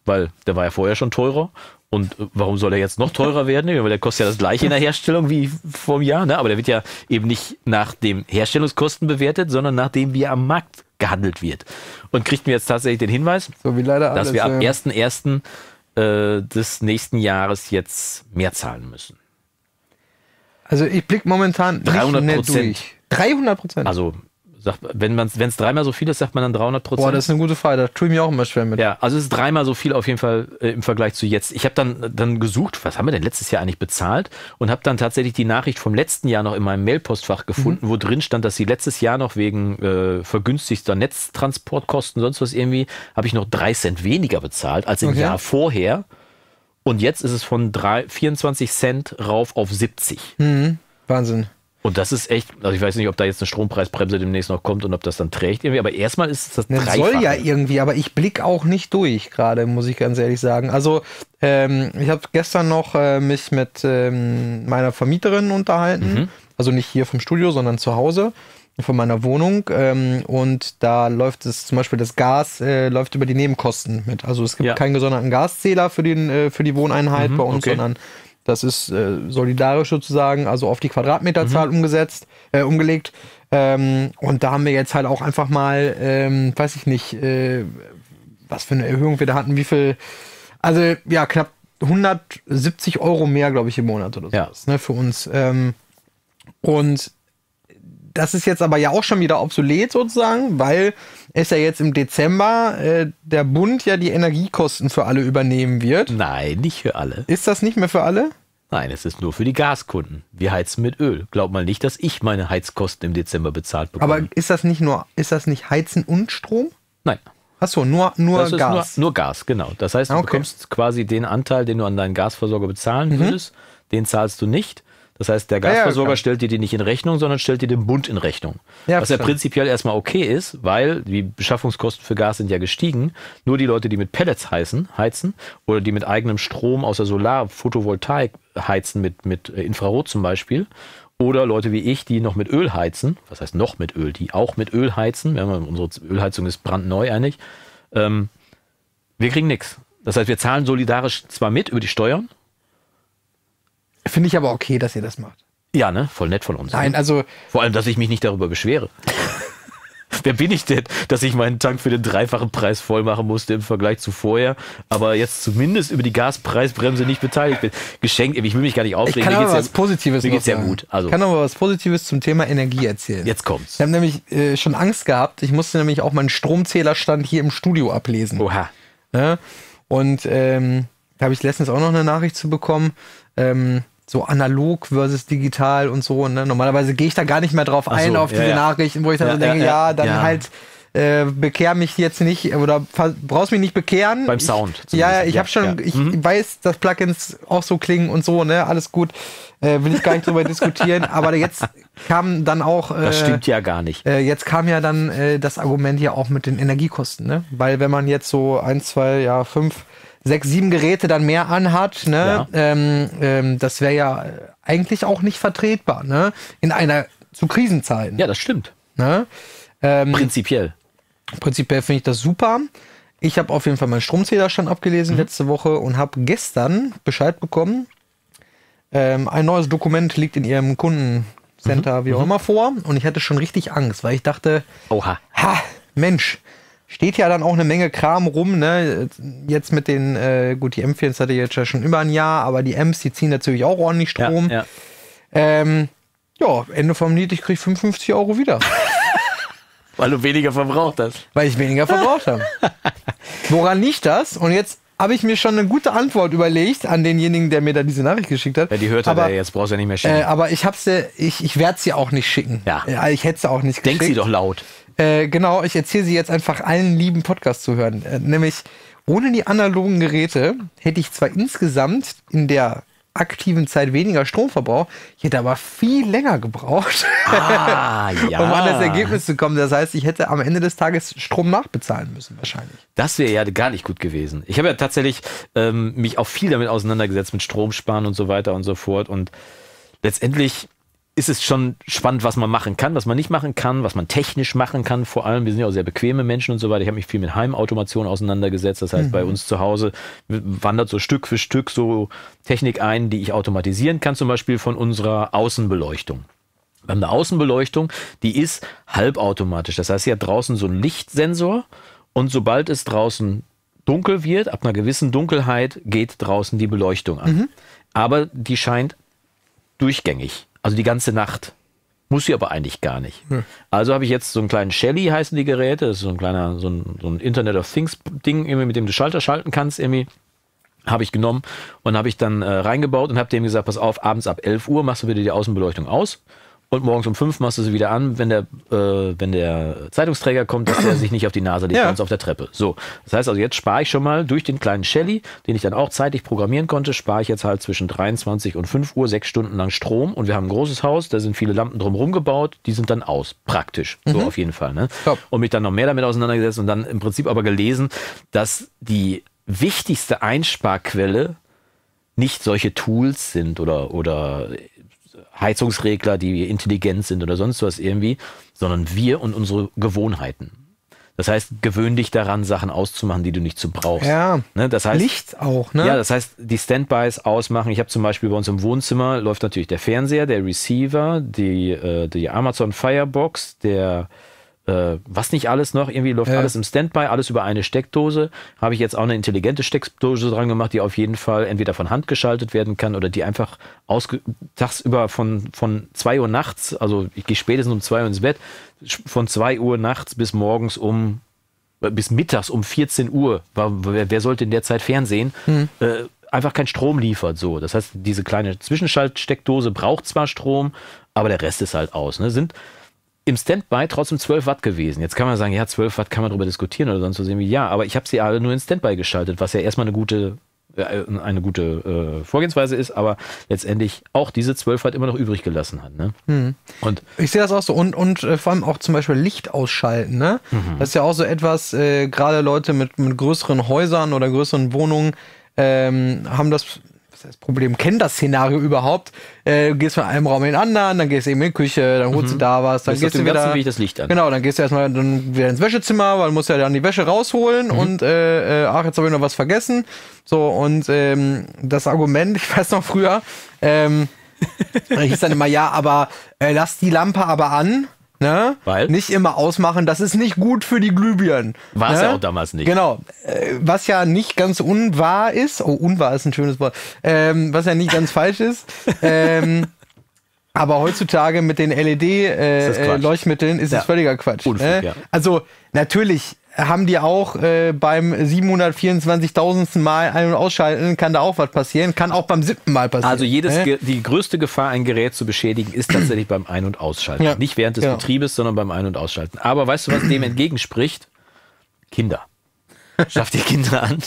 weil der war ja vorher schon teurer. Und äh, warum soll er jetzt noch teurer werden? Weil der kostet ja das gleiche in der Herstellung wie vor einem Jahr, ne? aber der wird ja eben nicht nach dem Herstellungskosten bewertet, sondern nach dem, wie er am Markt gehandelt wird. Und kriegt mir jetzt tatsächlich den Hinweis, So wie leider alles. dass wir ab ja. 1.1. Äh, des nächsten Jahres jetzt mehr zahlen müssen. Also ich blick momentan nicht 300%. mehr durch. 300 Prozent. Also, sagt, wenn es dreimal so viel ist, sagt man dann 300% Boah, Prozent. das ist eine gute Frage. Da tue ich mir auch immer schwer mit. Ja, also es ist dreimal so viel auf jeden Fall äh, im Vergleich zu jetzt. Ich habe dann, dann gesucht, was haben wir denn letztes Jahr eigentlich bezahlt und habe dann tatsächlich die Nachricht vom letzten Jahr noch in meinem Mailpostfach gefunden, wo drin stand, dass sie letztes Jahr noch wegen äh, vergünstigster Netztransportkosten, sonst was irgendwie, habe ich noch drei Cent weniger bezahlt als im Okay. Jahr vorher. Und jetzt ist es von drei, 24 Cent rauf auf 70. Wahnsinn. Und das ist echt, also ich weiß nicht, ob da jetzt eine Strompreisbremse demnächst noch kommt und ob das dann trägt irgendwie, aber erstmal ist es das Das Dreifache. soll ja irgendwie, aber ich blick auch nicht durch gerade, muss ich ganz ehrlich sagen. Also ähm, ich habe gestern noch äh, mich mit ähm, meiner Vermieterin unterhalten, Mhm. also nicht hier vom Studio, sondern zu Hause von meiner Wohnung ähm, und da läuft es zum Beispiel das Gas äh, läuft über die Nebenkosten mit. Also es gibt Ja. keinen gesonderten Gaszähler für den äh, für die Wohneinheit Mhm, bei uns, okay. sondern das ist äh, solidarisch sozusagen, also auf die Quadratmeterzahl Mhm. umgesetzt, äh, umgelegt. Ähm, und da haben wir jetzt halt auch einfach mal, ähm, weiß ich nicht, äh, was für eine Erhöhung wir da hatten, wie viel, also ja, knapp 170 Euro mehr, glaube ich, im Monat oder Ja. sowas, ne, für uns. Ähm, und das ist jetzt aber ja auch schon wieder obsolet sozusagen, weil es ja jetzt im Dezember äh, der Bund ja die Energiekosten für alle übernehmen wird. Nein, nicht für alle. Ist das nicht mehr für alle? Nein, es ist nur für die Gaskunden. Wir heizen mit Öl. Glaub mal nicht, dass ich meine Heizkosten im Dezember bezahlt bekomme. Aber ist das nicht nur, ist das nicht Heizen und Strom? Nein, Achso, nur, nur das Gas. Nur, nur Gas, genau. Das heißt, du okay. bekommst quasi den Anteil, den du an deinen Gasversorger bezahlen Mhm. würdest, den zahlst du nicht. Das heißt, der Ja, ja, Gasversorger klar. stellt dir die nicht in Rechnung, sondern stellt dir den Bund in Rechnung. Ja, Was ja prinzipiell erstmal okay ist, weil die Beschaffungskosten für Gas sind ja gestiegen. Nur die Leute, die mit Pellets heizen, heizen oder die mit eigenem Strom aus der Solar, Photovoltaik heizen, mit, mit äh, Infrarot zum Beispiel, oder Leute wie ich, die noch mit Öl heizen, was heißt noch mit Öl, die auch mit Öl heizen, haben, unsere Ölheizung ist brandneu eigentlich, ähm, wir kriegen nichts. Das heißt, wir zahlen solidarisch zwar mit über die Steuern, Finde ich aber okay, dass ihr das macht. ja, ne, voll nett von uns. Nein, ne? also Vor allem, dass ich mich nicht darüber beschwere. Wer bin ich denn, dass ich meinen Tank für den dreifachen Preis voll machen musste im Vergleich zu vorher, aber jetzt zumindest über die Gaspreisbremse nicht beteiligt bin? Geschenkt, ich will mich gar nicht ich aufregen. kann mir aber was Positives mir geht's ja gut. Also, Ich kann aber was Positives zum Thema Energie erzählen. jetzt kommt's. Ich habe nämlich äh, schon Angst gehabt. Ich musste nämlich auch meinen Stromzählerstand hier im Studio ablesen. Oha. Ne? Und ähm, da habe ich letztens auch noch eine Nachricht zu bekommen. Ähm, so analog versus digital und so. Ne? Normalerweise gehe ich da gar nicht mehr drauf ein, so, auf ja, diese ja. Nachrichten, wo ich dann Ja, so denke, ja, dann halt äh, bekehr mich jetzt nicht oder brauchst mich nicht bekehren. Beim Sound Ich, ja, ich habe schon, ja. Mhm. ich weiß, dass Plugins auch so klingen und so, ne, alles gut. Äh, will ich gar nicht drüber diskutieren. Aber jetzt kam dann auch. Äh, Das stimmt ja gar nicht. äh, jetzt kam ja dann äh, das Argument ja auch mit den Energiekosten, ne? Weil wenn man jetzt so ein, zwei, ja, fünf, sechs, sieben Geräte dann mehr anhat, ne? Ja. Ähm, ähm, das wäre ja eigentlich auch nicht vertretbar, ne? In einer zu Krisenzeiten. Ja, das stimmt. Ne? Ähm, Prinzipiell. prinzipiell finde ich das super. Ich habe auf jeden Fall meinen Stromzählerstand abgelesen Mhm. letzte Woche und habe gestern Bescheid bekommen. Ähm, ein neues Dokument liegt in ihrem Kundencenter, Mhm. wie auch immer, vor. Und ich hatte schon richtig Angst, weil ich dachte, Oha. ha, Mensch, steht ja dann auch eine Menge Kram rum, ne? Jetzt mit den, äh, gut, die M4 hatte jetzt ja schon über ein Jahr, aber die M's, die ziehen natürlich auch ordentlich Ja, Strom. ja. Ähm, ja, Ende vom Lied, ich krieg 55 Euro wieder. Weil du weniger verbraucht hast. Weil ich weniger verbraucht habe. Woran liegt das? Und jetzt habe ich mir schon eine gute Antwort überlegt an denjenigen, der mir da diese Nachricht geschickt hat. Ja, die hört er aber, ja jetzt, brauchst du ja nicht mehr schicken. äh, aber ich hab's ich, ich werde sie auch nicht schicken. Ja. Ich hätte sie auch nicht Denk geschickt. sie doch laut. Äh, genau, ich erzähle sie jetzt einfach allen lieben Podcast zu hören. Äh, nämlich, ohne die analogen Geräte hätte ich zwar insgesamt in der aktiven Zeit weniger Stromverbrauch, ich hätte aber viel länger gebraucht, Ah, ja. um an das Ergebnis zu kommen. Das heißt, ich hätte am Ende des Tages Strom nachbezahlen müssen, wahrscheinlich. Das wäre ja gar nicht gut gewesen. Ich habe ja tatsächlich ähm, mich auch viel damit auseinandergesetzt, mit Stromsparen und so weiter und so fort. Und letztendlich ist es schon spannend, was man machen kann, was man nicht machen kann, was man technisch machen kann. Vor allem, wir sind ja auch sehr bequeme Menschen und so weiter. Ich habe mich viel mit Heimautomation auseinandergesetzt. Das heißt, bei uns zu Hause wandert so Stück für Stück so Technik ein, die ich automatisieren kann, zum Beispiel von unserer Außenbeleuchtung. Wir haben eine Außenbeleuchtung, die ist halbautomatisch. Das heißt, sie hat draußen so einen Lichtsensor und sobald es draußen dunkel wird, ab einer gewissen Dunkelheit geht draußen die Beleuchtung an. Aber die scheint durchgängig, also die ganze Nacht. Muss sie aber eigentlich gar nicht. Also habe ich jetzt so einen kleinen Shelly heißen die Geräte, das ist so ein kleiner, so ein, so ein Internet of Things Ding, irgendwie, mit dem du Schalter schalten kannst, irgendwie habe ich genommen und habe ich dann äh, reingebaut und habe dem gesagt, pass auf, abends ab 11 Uhr machst du wieder die Außenbeleuchtung aus. Und morgens um fünf machst du sie wieder an, wenn der, äh, wenn der Zeitungsträger kommt, dass er sich nicht auf die Nase legt, Ja. sonst auf der Treppe. So. Das heißt also, jetzt spare ich schon mal durch den kleinen Shelly, den ich dann auch zeitlich programmieren konnte, spare ich jetzt halt zwischen 23 und 5 Uhr sechs Stunden lang Strom und wir haben ein großes Haus, da sind viele Lampen drumherum gebaut, die sind dann aus. Praktisch. So auf jeden Fall. Ne? Top. Und mich dann noch mehr damit auseinandergesetzt und dann im Prinzip aber gelesen, dass die wichtigste Einsparquelle nicht solche Tools sind oder, oder Heizungsregler, die intelligent sind oder sonst was irgendwie, sondern wir und unsere Gewohnheiten. Das heißt, gewöhn dich daran, Sachen auszumachen, die du nicht zu brauchst. Ja. Ne? Das heißt, Licht auch, ne? ja, das heißt, die Standbys ausmachen. Ich habe zum Beispiel bei uns im Wohnzimmer läuft natürlich der Fernseher, der Receiver, die, äh, die Amazon Firebox, der äh, was nicht alles noch, irgendwie läuft Ja. alles im Standby, alles über eine Steckdose. Habe ich jetzt auch eine intelligente Steckdose dran gemacht, die auf jeden Fall entweder von Hand geschaltet werden kann oder die einfach tagsüber von, von 2 Uhr nachts, also ich gehe spätestens um 2 Uhr ins Bett, von 2 Uhr nachts bis morgens um bis mittags um 14 Uhr, wer, wer sollte in der Zeit Fernsehen, äh, einfach keinen Strom liefert. So, das heißt, diese kleine Zwischenschaltsteckdose braucht zwar Strom, aber der Rest ist halt aus. Ne? Sind im Standby trotzdem 12 Watt gewesen. Jetzt kann man sagen, ja, 12 Watt kann man darüber diskutieren oder sonst was irgendwie. Ja, aber ich habe sie alle nur in Standby geschaltet, was ja erstmal eine gute äh, eine gute äh, Vorgehensweise ist, aber letztendlich auch diese 12 Watt immer noch übrig gelassen hat. Ne? Und Ich sehe das auch so. Und, und äh, vor allem auch zum Beispiel Licht ausschalten. Ne? Mhm. Das ist ja auch so etwas, äh, gerade Leute mit, mit größeren Häusern oder größeren Wohnungen ähm, haben das, was heißt Problem, kennen das Szenario überhaupt. Äh, du gehst von einem Raum in den anderen, dann gehst du eben in die Küche, dann holst du da was, dann gehst du wieder. Weg das Licht an. Genau, dann gehst du erstmal dann wieder ins Wäschezimmer, weil du musst ja dann die Wäsche rausholen Mhm. und äh, äh, ach, jetzt habe ich noch was vergessen. So, und ähm, das Argument, ich weiß noch früher, ähm, da hieß dann immer, ja, aber äh, lass die Lampe aber an. Ne? Weil? Nicht immer ausmachen, das ist nicht gut für die Glühbirnen. War es ne? ja auch damals nicht. Genau. Äh, was ja nicht ganz unwahr ist, oh, unwahr ist ein schönes Wort, ähm, was ja nicht ganz falsch ist. Ähm, aber heutzutage mit den das Quatsch. LED-Leuchtmitteln ist Ja. es völliger Quatsch. Unfug, ne? ja. Also natürlich haben die auch äh, beim 724.000. Mal ein- und ausschalten, kann da auch was passieren, kann auch beim siebten Mal passieren. Also jedes, ne? Ge- die größte Gefahr, ein Gerät zu beschädigen, ist tatsächlich beim Ein- und Ausschalten. Ja, Nicht während des genau. Betriebes, sondern beim Ein- und Ausschalten. Aber weißt du, was dem entgegenspricht? Kinder. Schafft die Kinder an.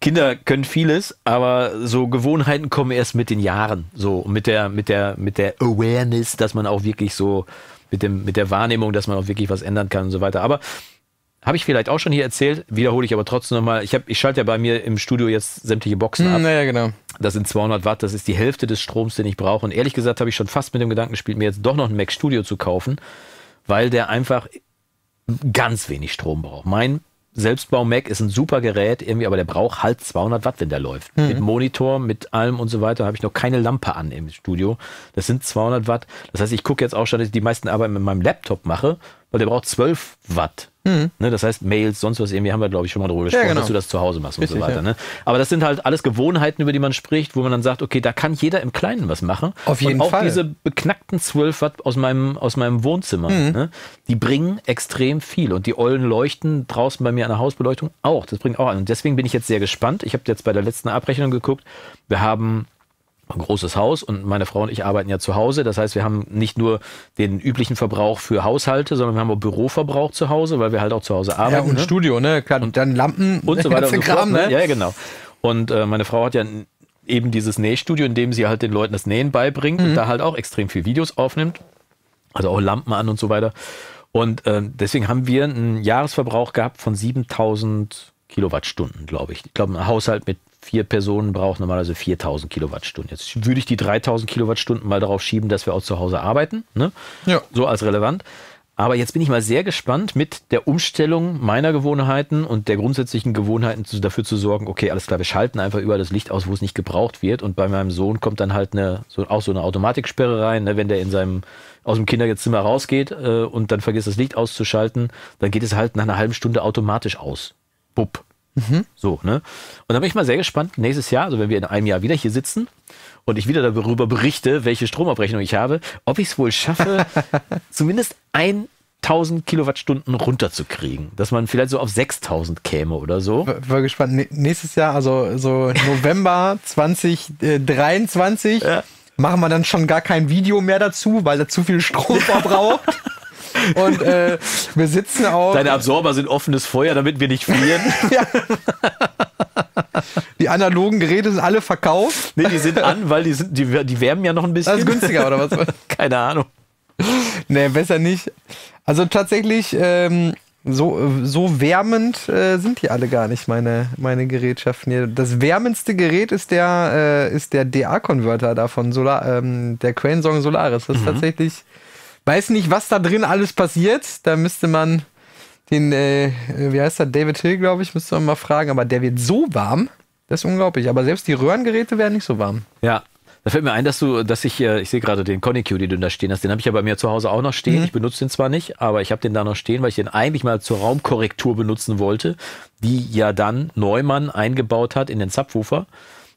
Kinder können vieles, aber so Gewohnheiten kommen erst mit den Jahren. So mit der, mit der, mit der Awareness, dass man auch wirklich so, mit dem, mit der Wahrnehmung, dass man auch wirklich was ändern kann und so weiter. Aber habe ich vielleicht auch schon hier erzählt, wiederhole ich aber trotzdem nochmal. Ich, hab, ich schalte ja bei mir im Studio jetzt sämtliche Boxen ab. Hm, naja, genau. Das sind 200 Watt, das ist die Hälfte des Stroms, den ich brauche. Und ehrlich gesagt habe ich schon fast mit dem Gedanken gespielt, mir jetzt doch noch ein Mac Studio zu kaufen, weil der einfach ganz wenig Strom braucht. Mein Selbstbau Mac ist ein super Gerät, irgendwie, aber der braucht halt 200 Watt, wenn der läuft. Mit Monitor, mit allem und so weiter habe ich noch keine Lampe an im Studio. Das sind 200 Watt. Das heißt, ich gucke jetzt auch schon, dass ich die meisten Arbeiten mit meinem Laptop mache, weil der braucht 12 Watt. Ne, das heißt, Mails, sonst was irgendwie haben wir, glaube ich, schon mal drüber gesprochen, genau. dass du das zu Hause machst und so Richtig, weiter. ja. Ne? Aber das sind halt alles Gewohnheiten, über die man spricht, wo man dann sagt, okay, da kann jeder im Kleinen was machen. Auf jeden und auch Fall. diese beknackten 12 Watt aus meinem, aus meinem Wohnzimmer, Mhm. ne? die bringen extrem viel. Und die Ollen leuchten draußen bei mir an der Hausbeleuchtung auch. Das bringt auch an. Und deswegen bin ich jetzt sehr gespannt. Ich habe jetzt bei der letzten Abrechnung geguckt. Wir haben ein großes Haus und meine Frau und ich arbeiten ja zu Hause. Das heißt, wir haben nicht nur den üblichen Verbrauch für Haushalte, sondern wir haben auch Büroverbrauch zu Hause, weil wir halt auch zu Hause Ja, arbeiten. und ne? Studio, ne? Und dann Lampen und so weiter und so fort. Kram, Ne? ne? Ja, ja, genau. Und äh, meine Frau hat ja eben dieses Nähstudio, in dem sie halt den Leuten das Nähen beibringt Mhm. und da halt auch extrem viel Videos aufnimmt. Also auch Lampen an und so weiter. Und ähm, deswegen haben wir einen Jahresverbrauch gehabt von 7000 Kilowattstunden, glaube ich. Ich glaube, ein Haushalt mit vier Personen braucht normalerweise 4000 Kilowattstunden. Jetzt würde ich die 3000 Kilowattstunden mal darauf schieben, dass wir auch zu Hause arbeiten. Ne? Ja. So als relevant. Aber jetzt bin ich mal sehr gespannt mit der Umstellung meiner Gewohnheiten und der grundsätzlichen Gewohnheiten zu, dafür zu sorgen, okay, alles klar, wir schalten einfach überall das Licht aus, wo es nicht gebraucht wird. Und bei meinem Sohn kommt dann halt eine, so, auch so eine Automatiksperre rein, ne, wenn der in seinem, aus dem Kinderzimmer rausgeht äh, und dann vergisst das Licht auszuschalten, dann geht es halt nach einer halben Stunde automatisch aus. Bupp. So, ne? Und da bin ich mal sehr gespannt, nächstes Jahr, also wenn wir in einem Jahr wieder hier sitzen und ich wieder darüber berichte, welche Stromabrechnung ich habe, ob ich es wohl schaffe, zumindest 1000 Kilowattstunden runterzukriegen. Dass man vielleicht so auf 6000 käme oder so. War gespannt. Nä- Nächstes Jahr, also so November 2023, Ja. machen wir dann schon gar kein Video mehr dazu, weil er zu viel Strom verbraucht. Und äh, wir sitzen auch. Deine Absorber sind offenes Feuer, damit wir nicht frieren. ja. Die analogen Geräte sind alle verkauft. Nee, die sind an, weil die, sind, die, die wärmen ja noch ein bisschen. Das ist günstiger, oder was? Keine Ahnung. Nee, besser nicht. Also tatsächlich, ähm, so, so wärmend äh, sind die alle gar nicht, meine, meine Gerätschaften hier. Das wärmendste Gerät ist der, äh, ist der DA-Konverter davon, Solar, ähm, der Crane Song Solaris. Das ist mhm. tatsächlich, weiß nicht, was da drin alles passiert. Da müsste man den, äh, wie heißt der, David Hill, glaube ich, müsste man mal fragen. Aber der wird so warm, das ist unglaublich. Aber selbst die Röhrengeräte werden nicht so warm. Ja, da fällt mir ein, dass du, dass ich, ich sehe gerade den Coniq, den du da stehen hast, den habe ich ja bei mir zu Hause auch noch stehen. Mhm. Ich benutze den zwar nicht, aber ich habe den da noch stehen, weil ich den eigentlich mal zur Raumkorrektur benutzen wollte, die ja dann Neumann eingebaut hat in den Subwoofer.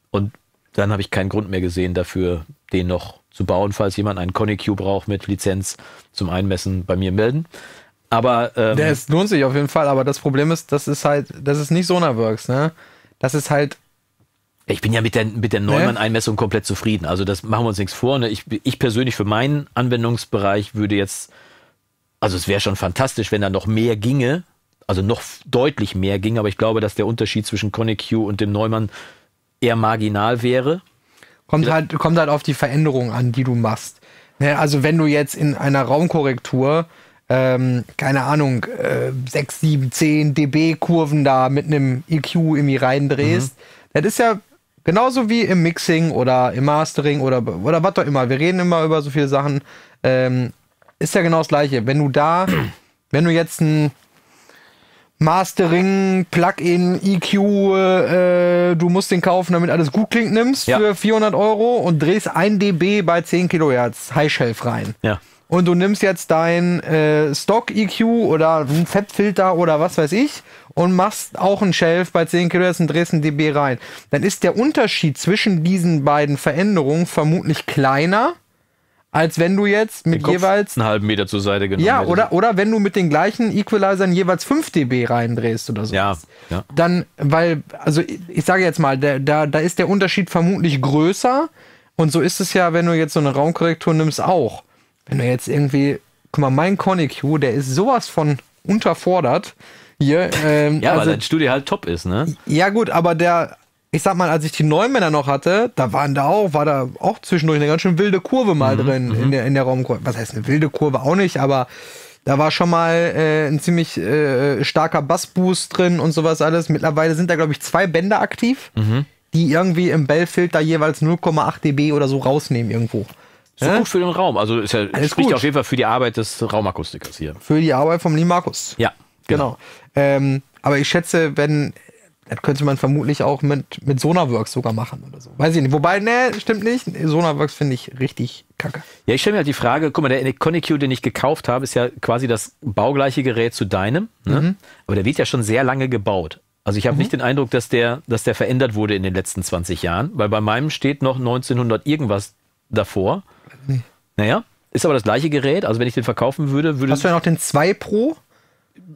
Und dann habe ich keinen Grund mehr gesehen dafür, den noch zu bauen, falls jemand einen Coniq braucht mit Lizenz zum Einmessen bei mir melden. Aber ähm, der ist, lohnt sich auf jeden Fall. Aber das Problem ist, das ist halt, das ist nicht Sonarworks, ne? Das ist halt ich bin ja mit der, mit der Neumann-Einmessung komplett zufrieden. Also das machen wir uns nichts vor. Ne? Ich, ich persönlich für meinen Anwendungsbereich würde jetzt, also es wäre schon fantastisch, wenn da noch mehr ginge, also noch deutlich mehr ginge, aber ich glaube, dass der Unterschied zwischen Coniq und dem Neumann eher marginal wäre. Kommt halt, kommt halt auf die Veränderung an, die du machst. Ne? Also wenn du jetzt in einer Raumkorrektur ähm, keine Ahnung, äh, 6, 7, 10 dB Kurven da mit einem EQ irgendwie reindrehst. Mhm. Das ist ja Genauso wie im Mixing oder im Mastering oder, oder was auch immer. Wir reden immer über so viele Sachen. Ähm, ist ja genau das Gleiche. Wenn du da, wenn du jetzt ein Mastering, Plugin, EQ, äh, du musst den kaufen, damit alles gut klingt, nimmst ja. für 400 Euro und drehst 1 dB bei 10 Kilohertz High Shelf rein. Ja. Und du nimmst jetzt dein äh, Stock EQ oder ein Fettfilter oder was weiß ich und machst auch einen Shelf bei 10 Kilohertz und drehst ein dB rein, dann ist der Unterschied zwischen diesen beiden Veränderungen vermutlich kleiner, als wenn du jetzt mit jeweils einen halben Meter zur Seite genommen Ja, oder, oder wenn du mit den gleichen Equalizern jeweils 5 dB reindrehst oder so. Ja, ja. Dann, weil, also ich, ich sage jetzt mal, der, da, da ist der Unterschied vermutlich größer. Und so ist es ja, wenn du jetzt so eine Raumkorrektur nimmst, auch. Wenn du jetzt irgendwie, guck mal, mein Conic der ist sowas von unterfordert hier. Ähm, ja, also, weil dein Studio halt top ist, ne? Ja, gut, aber der, ich sag mal, als ich die Neumänner noch hatte, da waren da auch, war da auch zwischendurch eine ganz schön wilde Kurve mal mhm, drin in mhm. der, in der Raumkurve. Was heißt eine wilde Kurve auch nicht, aber da war schon mal äh, ein ziemlich äh, starker Bassboost drin und sowas alles. Mittlerweile sind da, glaube ich, zwei Bänder aktiv, mhm. die irgendwie im Bellfilter jeweils 0,8 dB oder so rausnehmen irgendwo. So ja? gut für den Raum. Also ist ja, Alles spricht gut. auf jeden Fall für die Arbeit des Raumakustikers hier. Für die Arbeit vom Lee Markus. Ja. Genau. Ähm, aber ich schätze, wenn, das könnte man vermutlich auch mit, mit Sonarworks sogar machen oder so. Weiß ich nicht. Wobei, ne, stimmt nicht. Sonarworks finde ich richtig kacke. Ja, ich stelle mir halt die Frage, guck mal, der Coniq, den ich gekauft habe, ist ja quasi das baugleiche Gerät zu deinem. Ne? Mhm. Aber der wird ja schon sehr lange gebaut. Also ich habe mhm. nicht den Eindruck, dass der, dass der verändert wurde in den letzten 20 Jahren, weil bei meinem steht noch 1900 irgendwas davor. Nee. Naja, ist aber das gleiche Gerät. Also wenn ich den verkaufen würde, würde. Hast du ja noch den 2 Pro?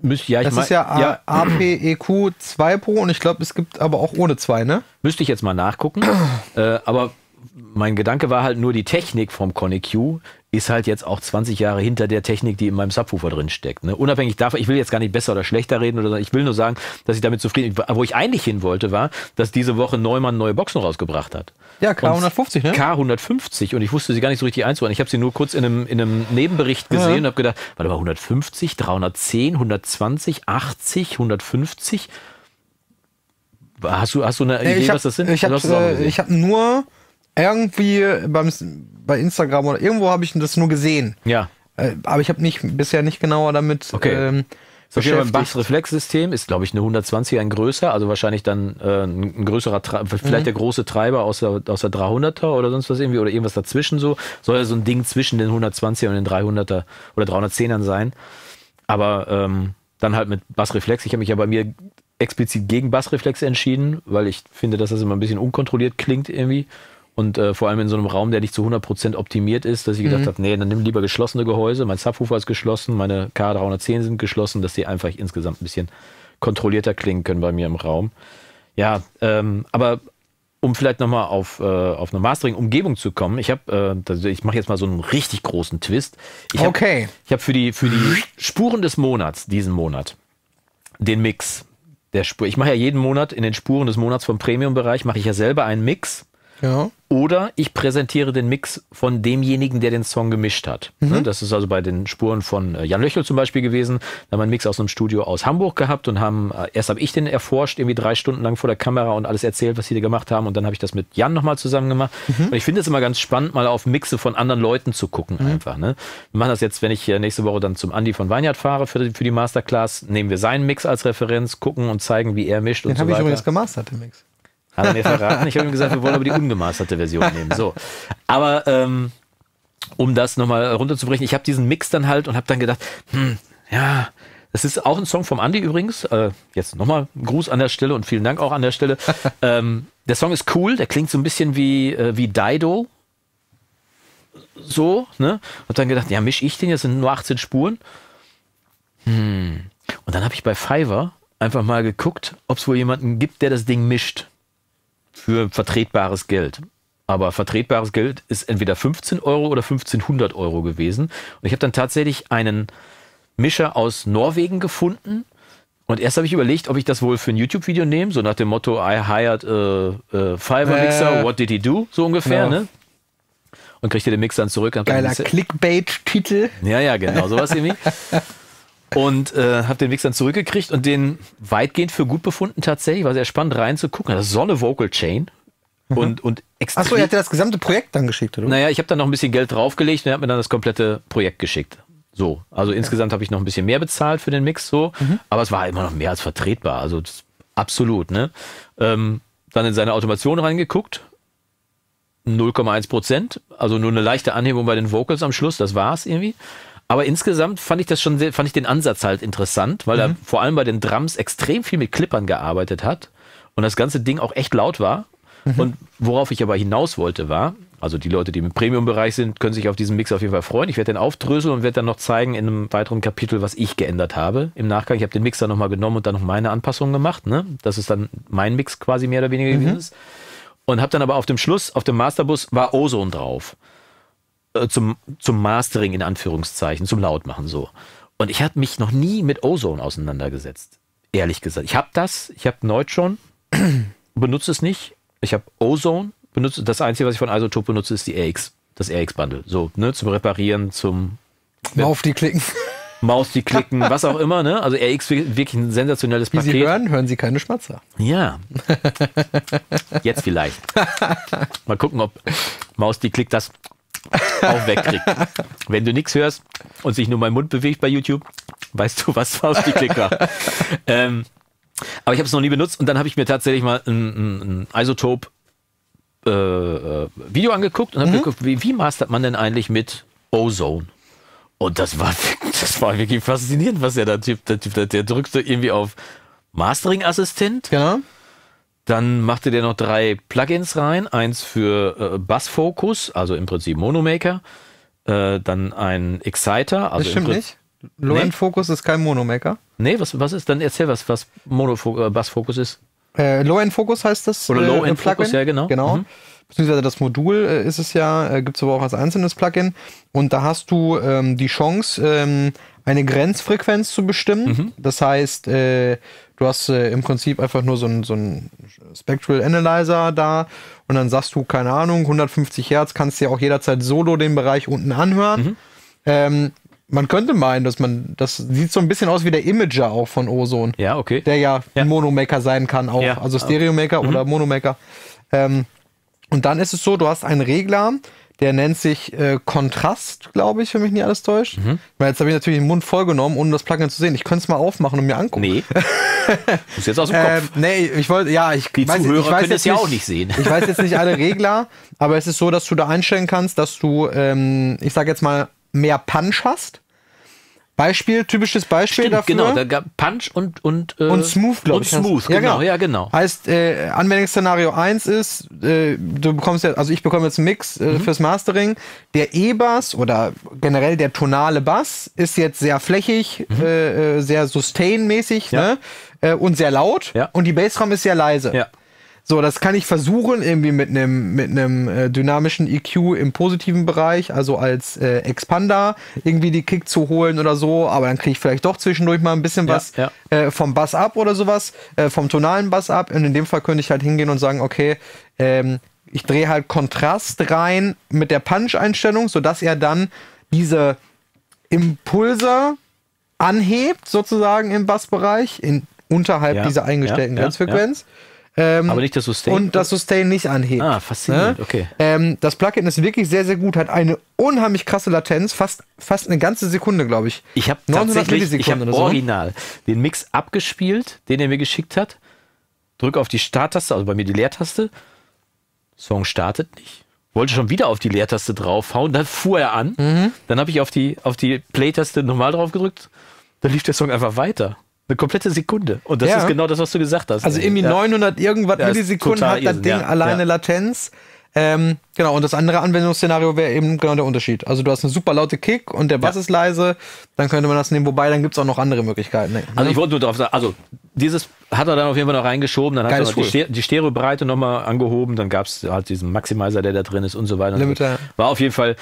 Müsste, ja, ich das ist ja, ja APEQ 2 Pro und ich glaube, es gibt aber auch ohne 2, ne? Müsste ich jetzt mal nachgucken. äh, aber mein Gedanke war halt nur, die Technik vom Coniq ist halt jetzt auch 20 Jahre hinter der Technik, die in meinem Subwoofer drin steckt. Ne? Unabhängig davon, ich will jetzt gar nicht besser oder schlechter reden oder so, ich will nur sagen, dass ich damit zufrieden bin. Wo ich eigentlich hin wollte, war, dass diese Woche Neumann neue Boxen rausgebracht hat. Ja, K150, ne? K150 und ich wusste sie gar nicht so richtig einzuordnen. Ich habe sie nur kurz in einem, in einem Nebenbericht gesehen ja. und habe gedacht, warte mal, 150, 310, 120, 80, 150. Hast du, hast du eine Idee, hab, was das sind? Ich habe äh, hab nur irgendwie beim, bei Instagram oder irgendwo habe ich das nur gesehen. Ja. Äh, aber ich habe nicht bisher nicht genauer damit. Okay. Ähm, so ein Bass-Reflex-System ist, glaube ich, eine 120 ein größer, also wahrscheinlich dann äh, ein größerer, vielleicht mhm. der große Treiber aus der, aus der 300er oder sonst was irgendwie oder irgendwas dazwischen so. Soll ja so ein Ding zwischen den 120er und den 300er oder 310ern sein. Aber ähm, dann halt mit Bassreflex. Ich habe mich ja bei mir explizit gegen Bassreflex entschieden, weil ich finde, dass das immer ein bisschen unkontrolliert klingt irgendwie. Und äh, vor allem in so einem Raum, der nicht zu 100% optimiert ist, dass ich gedacht mhm. habe, nee, dann nimm lieber geschlossene Gehäuse. Mein Subwoofer ist geschlossen, meine K310 sind geschlossen, dass die einfach insgesamt ein bisschen kontrollierter klingen können bei mir im Raum. Ja, ähm, aber um vielleicht nochmal auf, äh, auf eine Mastering-Umgebung zu kommen, ich habe, äh, ich mache jetzt mal so einen richtig großen Twist. Ich hab, Okay. Ich habe für die, für die Spuren des Monats, diesen Monat, den Mix der Spur. Ich mache ja jeden Monat in den Spuren des Monats vom Premium-Bereich, mache ich ja selber einen Mix. Ja. Oder ich präsentiere den Mix von demjenigen, der den Song gemischt hat. Ne, Das ist also bei den Spuren von äh, Jan Löchel zum Beispiel gewesen. Da haben wir einen Mix aus einem Studio aus Hamburg gehabt und haben, äh, erst habe ich den erforscht, irgendwie drei Stunden lang vor der Kamera und alles erzählt, was sie da gemacht haben. Und dann habe ich das mit Jan nochmal zusammen gemacht. Und ich finde es immer ganz spannend, mal auf Mixe von anderen Leuten zu gucken einfach. Ne? Wir machen das jetzt, wenn ich nächste Woche dann zum Andi von Weinert fahre für die, für die Masterclass, nehmen wir seinen Mix als Referenz, gucken und zeigen, wie er mischt Den und so habe ich weiter. übrigens gemastert, den Mix. Hat er mir verraten. Ich habe ihm gesagt, wir wollen aber die ungemasterte Version nehmen. So. Aber ähm, um das nochmal runterzubrechen, ich habe diesen Mix dann halt und habe dann gedacht, hm, ja, das ist auch ein Song vom Andy übrigens. Äh, jetzt nochmal Gruß an der Stelle und vielen Dank auch an der Stelle. ähm, der Song ist cool, der klingt so ein bisschen wie, äh, wie Dido. So, ne? Und dann gedacht, ja, misch ich den, jetzt sind nur 18 Spuren. Hm. Und dann habe ich bei Fiverr einfach mal geguckt, ob es wohl jemanden gibt, der das Ding mischt für vertretbares Geld. Aber vertretbares Geld ist entweder 15 Euro oder 1500 Euro gewesen. Und ich habe dann tatsächlich einen Mischer aus Norwegen gefunden. Und erst habe ich überlegt, ob ich das wohl für ein YouTube-Video nehme, so nach dem Motto, I hired a, a Fiverr Mixer, Äh, what did he do? So ungefähr, genau. ne? Und kriegte den Mix dann zurück. Geiler Clickbait-Titel. ja, ja, genau, sowas irgendwie. Und äh, habe den Mix dann zurückgekriegt und den weitgehend für gut befunden tatsächlich. War sehr spannend reinzugucken. Das ist so eine Vocal Chain. Und, und extrem. Achso, er hat dir das gesamte Projekt dann geschickt, oder? Naja, ich habe dann noch ein bisschen Geld draufgelegt und er hat mir dann das komplette Projekt geschickt. So, also insgesamt habe ich noch ein bisschen mehr bezahlt für den Mix, so, aber es war immer noch mehr als vertretbar, also absolut, ne? Ähm, dann in seine Automation reingeguckt, 0,1 Prozent, also nur eine leichte Anhebung bei den Vocals am Schluss, das war's irgendwie. Aber insgesamt fand ich das schon sehr, fand ich den Ansatz halt interessant, weil er vor allem bei den Drums extrem viel mit Clippern gearbeitet hat und das ganze Ding auch echt laut war. Und worauf ich aber hinaus wollte, war, also die Leute, die im Premium-Bereich sind, können sich auf diesen Mix auf jeden Fall freuen. Ich werde den aufdröseln und werde dann noch zeigen in einem weiteren Kapitel, was ich geändert habe im Nachgang. Ich habe den Mix dann nochmal genommen und dann noch meine Anpassungen gemacht, ne? dass es dann mein Mix quasi mehr oder weniger gewesen ist. Und habe dann aber auf dem Schluss, auf dem Masterbus, war Ozone drauf. Äh, zum, zum Mastering in Anführungszeichen, zum Lautmachen so. Und ich habe mich noch nie mit Ozone auseinandergesetzt. Ehrlich gesagt. Ich habe das, ich habe Neutron, benutze es nicht. Ich habe Ozone, benutze das Einzige, was ich von Isotope benutze, ist die RX, das RX-Bundle. So, ne, zum Reparieren, zum Mal auf die klicken. Maus, die klicken, was auch immer, ne? Also RX wirklich ein sensationelles Wie Paket. Sie hören, hören Sie keine Schmatzer. Ja. Jetzt vielleicht. Mal gucken, ob Maus die Klick das auch wegkriegt. Wenn du nichts hörst und sich nur mein Mund bewegt bei YouTube, weißt du, was Maus die Klick war. ähm, aber ich habe es noch nie benutzt und dann habe ich mir tatsächlich mal ein, ein, ein Isotope äh, äh, Video angeguckt und habe geguckt, wie, wie mastert man denn eigentlich mit Ozone? Und das war, das war wirklich faszinierend, was er da. Der, Typ, der, der drückte irgendwie auf Mastering-Assistent. Genau. Dann machte der noch drei Plugins rein. Eins für äh, Bass-Focus, also im Prinzip Monomaker. Äh, dann ein Exciter. Also Das stimmt nicht. Low-End Focus ist kein Monomaker. Nee, was, was ist? Dann erzähl was, was Mono äh, Bass-Focus ist. Äh, Low-End Focus heißt das. Oder äh, Low-End Plugin. Focus, ja, genau. Genau. Mhm. Beziehungsweise das Modul äh, ist es ja, äh, gibt es aber auch als einzelnes Plugin. Und da hast du ähm, die Chance, ähm, eine Grenzfrequenz zu bestimmen. Mhm. Das heißt, äh, du hast äh, im Prinzip einfach nur so ein, so Spectral Analyzer da und dann sagst du, keine Ahnung, 150 Hertz, kannst dir auch jederzeit solo den Bereich unten anhören. Mhm. Ähm, man könnte meinen, dass man, das sieht so ein bisschen aus wie der Imager auch von Ozone Ja, okay. der ja, Ja. ein Monomaker sein kann auch, Ja. also Stereomaker oder Monomaker. Ähm, und dann ist es so, du hast einen Regler, der nennt sich äh, Kontrast, glaube ich, wenn mich nicht alles täuscht. Weil jetzt habe ich natürlich den Mund vollgenommen, ohne das Plugin zu sehen. Ich könnte es mal aufmachen und mir angucken. Nee. Muss jetzt aus dem Ähm, Kopf. nee, ich wollte, ja, ich Die weiß, Zuhörer ich weiß können jetzt es ja auch nicht sehen. Ich weiß jetzt nicht alle Regler, aber es ist so, dass du da einstellen kannst, dass du, ähm, ich sage jetzt mal, mehr Punch hast. Beispiel, typisches Beispiel Stimmt, dafür. genau. Da gab Punch und und äh, Und Smooth, glaube und ich. Smooth, hast- genau, ja genau. Heißt, äh, Anwendungsszenario 1 ist, äh, du bekommst ja, also ich bekomme jetzt einen Mix Mhm. äh, fürs Mastering. Der E-Bass oder generell der tonale Bass ist jetzt sehr flächig, äh, äh, sehr sustain-mäßig Mhm. Ja. ne? äh, und sehr laut. Ja. Und die Bassdrum ist sehr leise. Ja. So, das kann ich versuchen, irgendwie mit einem mit einem äh, dynamischen EQ im positiven Bereich, also als äh, Expander irgendwie die Kick zu holen oder so, aber dann kriege ich vielleicht doch zwischendurch mal ein bisschen Ja, was ja. Äh, vom Bass ab oder sowas, äh, vom tonalen Bass ab. Und in dem Fall könnte ich halt hingehen und sagen, okay, ähm, ich drehe halt Kontrast rein mit der Punch-Einstellung, sodass er dann diese Impulse anhebt, sozusagen im Bassbereich, in unterhalb Ja, dieser eingestellten ja, ja, Grenzfrequenz. Ähm, Aber nicht das Sustain. und das Sustain nicht anhebt. Ah, faszinierend, Ne? okay. Ähm, das Plugin ist wirklich sehr, sehr gut, hat eine unheimlich krasse Latenz, fast, fast eine ganze Sekunde, glaube ich. Ich habe 900 tatsächlich, ich oder so. original den Mix abgespielt, den er mir geschickt hat. Drück auf die Starttaste, also bei mir die Leertaste. Song startet nicht. Wollte schon wieder auf die Leertaste draufhauen, dann fuhr er an. Mhm. Dann habe ich auf die, auf die Play-Taste nochmal drauf gedrückt. Dann lief der Song einfach weiter. Eine komplette Sekunde. Und das Ja. ist genau das, was du gesagt hast. Also irgendwie Ja. 900 irgendwas Ja, Millisekunden hat das Ding alleine. Latenz. Ähm, genau, und das andere Anwendungsszenario wäre eben genau der Unterschied. Also du hast eine super laute Kick und der Bass ist leise, dann könnte man das nehmen, wobei dann gibt es auch noch andere Möglichkeiten. Ne? Also ich wollte nur darauf sagen, also dieses hat er dann auf jeden Fall noch reingeschoben, dann hat Geiles er noch die, die Stereobreite nochmal angehoben, dann gab es halt diesen Maximizer, der da drin ist und so weiter. Limiter. War auf jeden Fall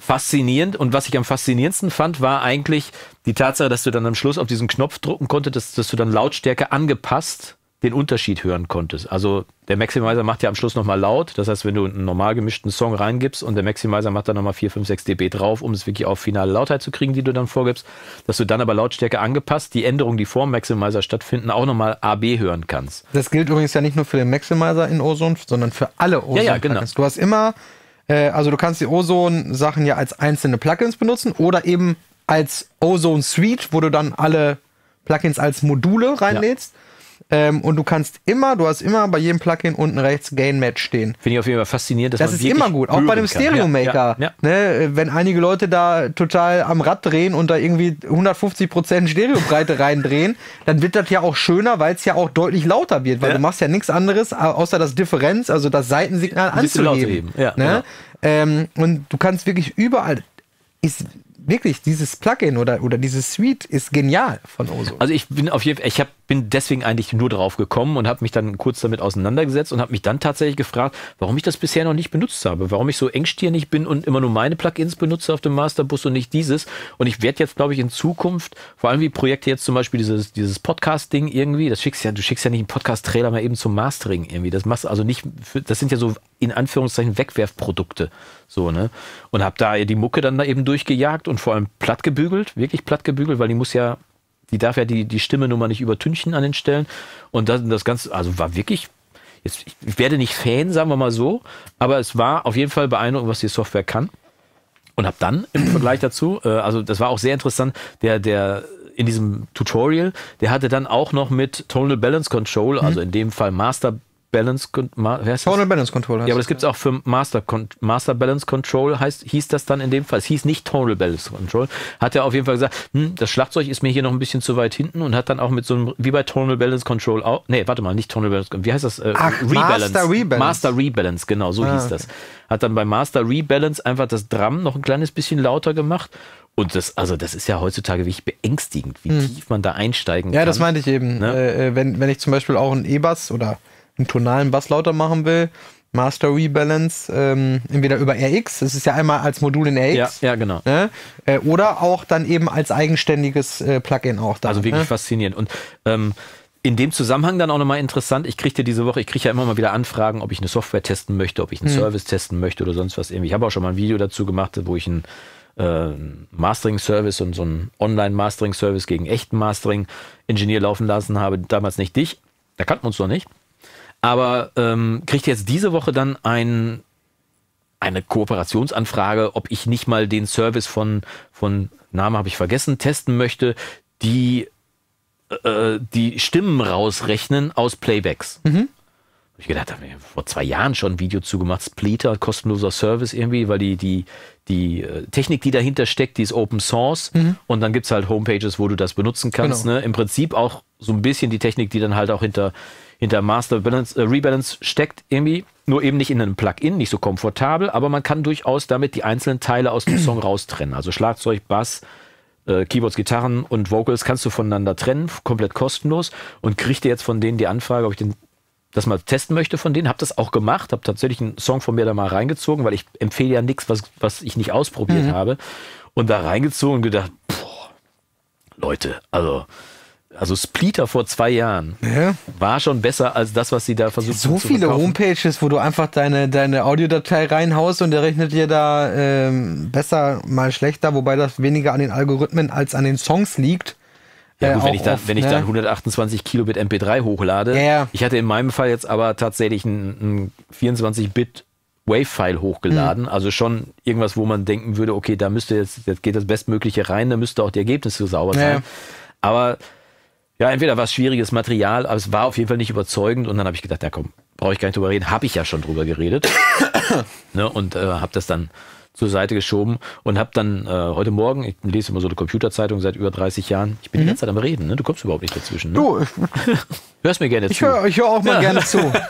faszinierend und was ich am faszinierendsten fand, war eigentlich die Tatsache, dass du dann am Schluss auf diesen Knopf drucken konntest, dass, dass du dann Lautstärke angepasst den Unterschied hören konntest. Also der Maximizer macht ja am Schluss nochmal laut. Das heißt, wenn du einen normal gemischten Song reingibst und der Maximizer macht dann nochmal 4, 5, 6 dB drauf, um es wirklich auf finale Lautheit zu kriegen, die du dann vorgibst, dass du dann aber Lautstärke angepasst, die Änderungen, die vor dem Maximizer stattfinden, auch nochmal AB hören kannst. Das gilt übrigens ja nicht nur für den Maximizer in Ozone, sondern für alle Ozone. Ja, ja, genau. Du hast immer, äh, also du kannst die Ozone-Sachen ja als einzelne Plugins benutzen oder eben als Ozone Suite, wo du dann alle Plugins als Module reinlädst. Ähm, und du kannst immer, du hast immer bei jedem Plugin unten rechts Gain Match stehen. Finde ich auf jeden Fall faszinierend, dass Das ist immer gut, auch bei dem. Stereo Ja, Maker. Ja, ja. Ne, wenn einige Leute da total am Rad drehen und da irgendwie 150% Stereobreite reindrehen, dann wird das ja auch schöner, weil es ja auch deutlich lauter wird, weil Ja. du machst ja nichts anderes, au- außer das Differenz, also das Seitensignal anzuheben. heben. Ja, genau. ne? ähm, und du kannst wirklich überall, ist wirklich dieses Plugin oder, oder dieses Suite ist genial von Ozo. Also ich bin auf jeden Fall, ich hab, bin deswegen eigentlich nur drauf gekommen und habe mich dann kurz damit auseinandergesetzt und habe mich dann tatsächlich gefragt, warum ich das bisher noch nicht benutzt habe, warum ich so engstirnig bin und immer nur meine Plugins benutze auf dem Masterbus und nicht dieses. Und ich werde jetzt, glaube ich, in Zukunft, vor allem wie Projekte jetzt zum Beispiel dieses, dieses Podcast-Ding irgendwie, das schickst ja, du schickst ja nicht einen Podcast-Trailer mal eben zum Mastering irgendwie. Das machst also nicht, für, das sind ja so in Anführungszeichen Wegwerfprodukte. So, ne? Und habe da die Mucke dann da eben durchgejagt und vor allem platt gebügelt, wirklich platt gebügelt, weil die muss ja die darf ja die, die Stimme nun mal nicht übertünchen an den Stellen. Und das, das Ganze, also war wirklich, jetzt, ich werde nicht Fan, sagen wir mal so, aber es war auf jeden Fall beeindruckend, was die Software kann. Und habe dann im Vergleich dazu, äh, also das war auch sehr interessant, der, der in diesem Tutorial, der hatte dann auch noch mit Tonal Balance Control, also in dem Fall Master Balance, Con- Ma, wer heißt das? Tonal Balance Control heißt Ja, aber das gibt es auch für Master, Master Balance Control, heißt, hieß das dann in dem Fall. Es hieß nicht Tonal Balance Control. Hat er auf jeden Fall gesagt, hm, das Schlagzeug ist mir hier noch ein bisschen zu weit hinten und hat dann auch mit so einem, wie bei Tonal Balance Control auch, nee, warte mal, nicht Tonal Balance, wie heißt das? Äh, Ach, Master Rebalance. Master Rebalance, genau, so Ah, hieß das. Hat dann bei Master Rebalance einfach das Drum noch ein kleines bisschen lauter gemacht. Und das, also das ist ja heutzutage wirklich beängstigend, wie tief man da einsteigen Hm. Ja, kann. das meinte ich eben. Ne? Äh, äh, wenn, wenn ich zum Beispiel auch einen E-Bass oder einen tonalen Bass lauter machen will, Master Rebalance, ähm, entweder über RX, das ist ja einmal als Modul in RX, ja, ja, genau. ne? äh, oder auch dann eben als eigenständiges äh, Plugin auch da. Also wirklich ne? faszinierend. Und ähm, in dem Zusammenhang dann auch nochmal interessant, ich kriegte diese Woche, ich kriege ja immer mal wieder Anfragen, ob ich eine Software testen möchte, ob ich einen Service testen möchte oder sonst was irgendwie. Ich habe auch schon mal ein Video dazu gemacht, wo ich einen äh, Mastering-Service und so einen Online-Mastering-Service gegen echten Mastering-Ingenieur laufen lassen habe. Damals nicht dich, da kannten wir uns noch nicht. Aber ähm, kriegte jetzt diese Woche dann ein, eine Kooperationsanfrage, ob ich nicht mal den Service von, von Name habe ich vergessen, testen möchte, die äh, die Stimmen rausrechnen aus Playbacks. Mhm. Ich gedacht, habe mir vor zwei Jahren schon ein Video zugemacht, Splitter, kostenloser Service irgendwie, weil die, die, die äh, Technik, die dahinter steckt, die ist Open Source und dann gibt's halt Homepages, wo du das benutzen kannst. Mhm. Genau. Ne? Im Prinzip auch so ein bisschen die Technik, die dann halt auch hinter, hinter Master Balance, äh, Rebalance steckt irgendwie. Nur eben nicht in einem Plugin, nicht so komfortabel, aber man kann durchaus damit die einzelnen Teile aus dem Song raustrennen. Also Schlagzeug, Bass, äh, Keyboards, Gitarren und Vocals kannst du voneinander trennen, komplett kostenlos und kriegte jetzt von denen die Anfrage, ob ich den das mal testen möchte von denen. Habe das auch gemacht, habe tatsächlich einen Song von mir da mal reingezogen, weil ich empfehle ja nichts, was, was ich nicht ausprobiert Mhm. habe. Und da reingezogen und gedacht, boah, Leute, also, also Spleeter vor zwei Jahren Ja. war schon besser als das, was sie da versucht So haben zu viele verkaufen. Homepages, wo du einfach deine, deine Audiodatei reinhaust und der rechnet dir da ähm, besser mal schlechter, wobei das weniger an den Algorithmen als an den Songs liegt. Ja, Äh, gut, wenn auch ich, dann, oft, wenn ich ne? dann 128 Kilobit MP3 hochlade. Ja. Ich hatte in meinem Fall jetzt aber tatsächlich ein, ein 24-Bit Wave-File hochgeladen. Hm. Also schon irgendwas, wo man denken würde, okay, da müsste jetzt, jetzt geht das Bestmögliche rein, da müsste auch die Ergebnisse sauber sein. ja. Aber ja, entweder war es schwieriges Material, aber es war auf jeden Fall nicht überzeugend und dann habe ich gedacht, ja komm, brauche ich gar nicht drüber reden, habe ich ja schon drüber geredet. ne, und äh, habe das dann zur Seite geschoben und habe dann äh, heute Morgen, ich lese immer so eine Computerzeitung seit über 30 Jahren, ich bin die ganze Zeit am Reden, ne? du kommst überhaupt nicht dazwischen. Ne? Mhm. Du, Hörst mir gerne ich zu. höre ich hör auch mal gerne zu.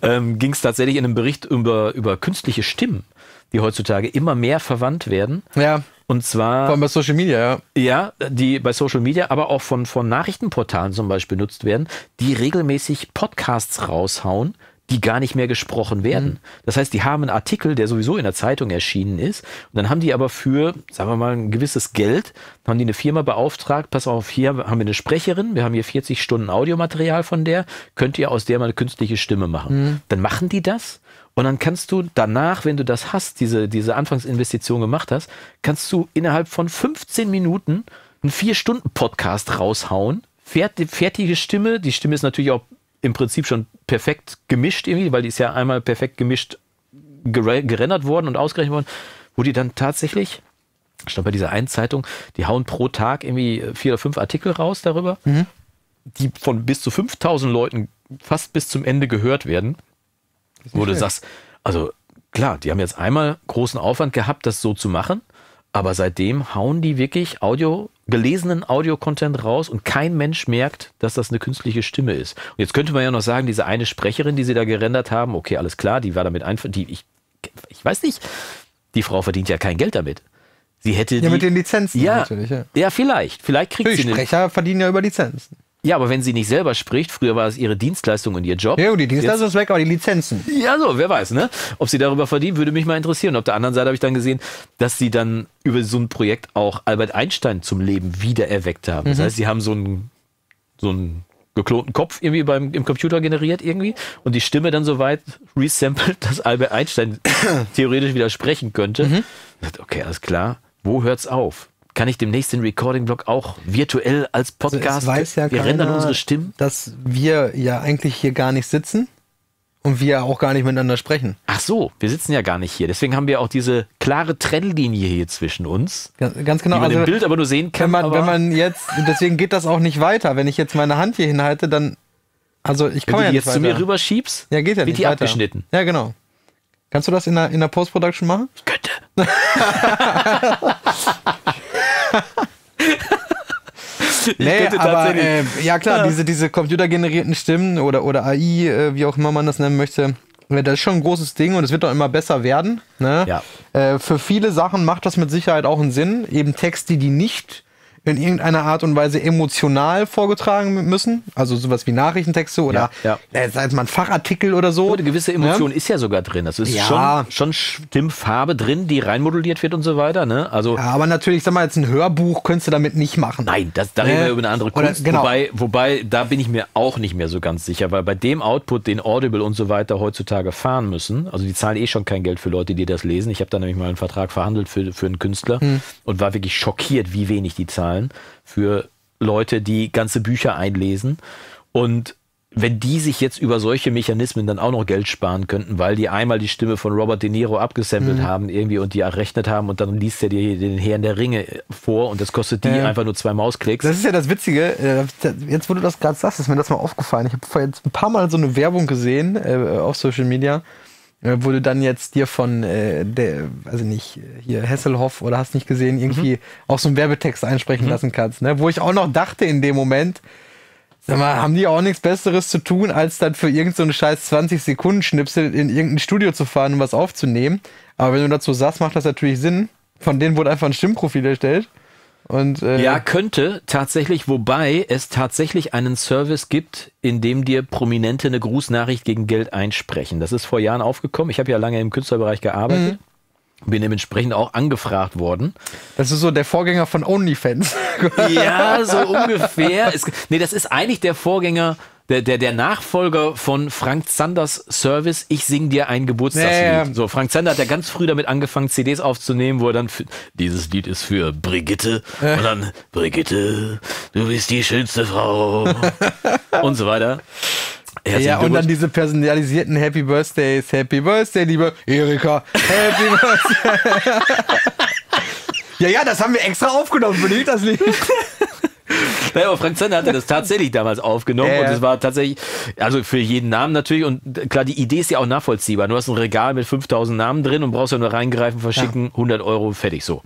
Ähm, Ging es tatsächlich in einem Bericht über, über künstliche Stimmen, die heutzutage immer mehr verwandt werden. Ja, Und zwar vor allem bei Social Media, ja. Ja, die bei Social Media, aber auch von, von Nachrichtenportalen zum Beispiel benutzt werden, die regelmäßig Podcasts raushauen, die gar nicht mehr gesprochen werden. Das heißt, die haben einen Artikel, der sowieso in der Zeitung erschienen ist, und dann haben die aber für, sagen wir mal, ein gewisses Geld, haben die eine Firma beauftragt, pass auf, hier haben wir eine Sprecherin, wir haben hier 40 Stunden Audiomaterial von der, könnt ihr aus der mal eine künstliche Stimme machen. Dann machen die das und dann kannst du danach, wenn du das hast, diese, diese Anfangsinvestition gemacht hast, kannst du innerhalb von 15 Minuten einen 4-Stunden-Podcast raushauen. Fert- Fertige Stimme. Die Stimme ist natürlich auch im Prinzip schon perfekt gemischt irgendwie, weil die ist ja einmal perfekt gemischt gere- gerendert worden und ausgerechnet worden, wo die dann tatsächlich, stand bei dieser einen Zeitung, die hauen pro Tag irgendwie vier oder fünf Artikel raus darüber, die von bis zu 5000 Leuten fast bis zum Ende gehört werden wo du sagst, also klar, die haben jetzt einmal großen Aufwand gehabt, das so zu machen, aber seitdem hauen die wirklich Audio, gelesenen Audio-Content raus und kein Mensch merkt, dass das eine künstliche Stimme ist. Und jetzt könnte man ja noch sagen, diese eine Sprecherin, die sie da gerendert haben, okay, alles klar, die war damit einfach, die, ich, ich weiß nicht, die Frau verdient ja kein Geld damit. Sie hätte Ja, die, mit den Lizenzen ja, natürlich, ja. ja, vielleicht, vielleicht kriegt Die sie eine, Sprecher verdienen ja über Lizenzen. Ja, aber wenn sie nicht selber spricht, früher war es ihre Dienstleistung und ihr Job. Ja, gut, die Dienstleistung ist weg, aber die Lizenzen. ja, so, wer weiß, ne? Ob sie darüber verdienen, würde mich mal interessieren. Auf der anderen Seite habe ich dann gesehen, dass sie dann über so ein Projekt auch Albert Einstein zum Leben wiedererweckt haben. Das heißt, sie haben so einen, so einen geklonten Kopf irgendwie beim, im Computer generiert irgendwie und die Stimme dann so weit resampled, dass Albert Einstein theoretisch wieder sprechen könnte. Dachte, Okay, alles klar. Wo hört's auf? Kann ich demnächst den Recording-Blog auch virtuell als Podcast? Also weiß ja wir keiner, rendern unsere Stimmen. dass wir ja eigentlich hier gar nicht sitzen und wir auch gar nicht miteinander sprechen. Ach so, wir sitzen ja gar nicht hier. Deswegen haben wir auch diese klare Trennlinie hier zwischen uns, Ganz, ganz genau. die man Also, im Bild aber nur sehen kann. wenn man, wenn man jetzt, deswegen geht das auch nicht weiter. Wenn ich jetzt meine Hand hier hinhalte, dann, also ich wenn kann du ja die nicht jetzt zu mir weiter. rüberschiebst, Ja, geht ja wird nicht die weiter. abgeschnitten. Ja, genau. Kannst du das in der, in der Post-Production machen? Könnte. Nee, aber äh, ja klar, diese, diese computergenerierten Stimmen oder, oder AI, äh, wie auch immer man das nennen möchte, äh, das ist schon ein großes Ding und es wird doch immer besser werden. Ne? Ja. Äh, für viele Sachen macht das mit Sicherheit auch einen Sinn. Eben Texte, die nicht in irgendeiner Art und Weise emotional vorgetragen müssen. Also sowas wie Nachrichtentexte oder Ja, Äh, sei es mal ein Fachartikel oder so. Eine gewisse Emotion ist ja sogar drin. Das ist Ja. schon, schon Stimmfarbe drin, die reinmoduliert wird und so weiter. Ne? Also Ja, aber natürlich, sag mal, jetzt ein Hörbuch könntest du damit nicht machen. Nein, das, da Ne? reden wir über eine andere Oder- Kunst. genau. Wobei, wobei, da bin ich mir auch nicht mehr so ganz sicher, weil bei dem Output, den Audible und so weiter heutzutage fahren müssen, also die zahlen eh schon kein Geld für Leute, die das lesen. Ich habe da nämlich mal einen Vertrag verhandelt für, für einen Künstler Hm. und war wirklich schockiert, wie wenig die zahlen für Leute, die ganze Bücher einlesen. Und wenn die sich jetzt über solche Mechanismen dann auch noch Geld sparen könnten, weil die einmal die Stimme von Robert De Niro abgesampelt Hm. haben irgendwie und die errechnet haben und dann liest er dir den Herrn der Ringe vor und das kostet die Ja. einfach nur zwei Mausklicks. Das ist ja das Witzige. äh, Jetzt, wo du das gerade sagst, ist mir das mal aufgefallen. Ich habe jetzt ein paar Mal so eine Werbung gesehen äh, auf Social Media, äh, wo du dann jetzt dir von äh, der, also nicht äh, hier Hesselhoff oder hast nicht gesehen, irgendwie auch so einen Werbetext einsprechen lassen kannst. Ne? Wo ich auch noch dachte in dem Moment, Sag mal, haben die auch nichts Besseres zu tun, als dann für irgendeinen so scheiß 20 Sekunden Schnipsel in irgendein Studio zu fahren und was aufzunehmen. Aber wenn du dazu sagst, macht das natürlich Sinn. Von denen wurde einfach ein Stimmprofil erstellt. Und, äh, Ja, könnte tatsächlich, wobei es tatsächlich einen Service gibt, in dem dir Prominente eine Grußnachricht gegen Geld einsprechen. Das ist vor Jahren aufgekommen. Ich habe ja lange im Künstlerbereich gearbeitet. Bin dementsprechend auch angefragt worden. Das ist so der Vorgänger von OnlyFans. Ja, so ungefähr. Es, nee, das ist eigentlich der Vorgänger, der, der, der Nachfolger von Frank Zanders Service, ich sing dir ein Geburtstagslied. Ja. So, Frank Zander hat ja ganz früh damit angefangen, CDs aufzunehmen, wo er dann, für, dieses Lied ist für Brigitte und dann, Brigitte, du bist die schönste Frau und so weiter. Herzlichen Ja, und dann diese personalisierten Happy Birthdays. Happy Birthday, liebe Erika. Happy Birthday. ja, ja, das haben wir extra aufgenommen für dich, das Lied. Naja, aber Frank Zander hatte das tatsächlich damals aufgenommen Ja, und ja. es war tatsächlich, also für jeden Namen natürlich und klar, die Idee ist ja auch nachvollziehbar. Du hast ein Regal mit 5000 Namen drin und brauchst ja nur reingreifen, verschicken, 100 Euro, fertig, so.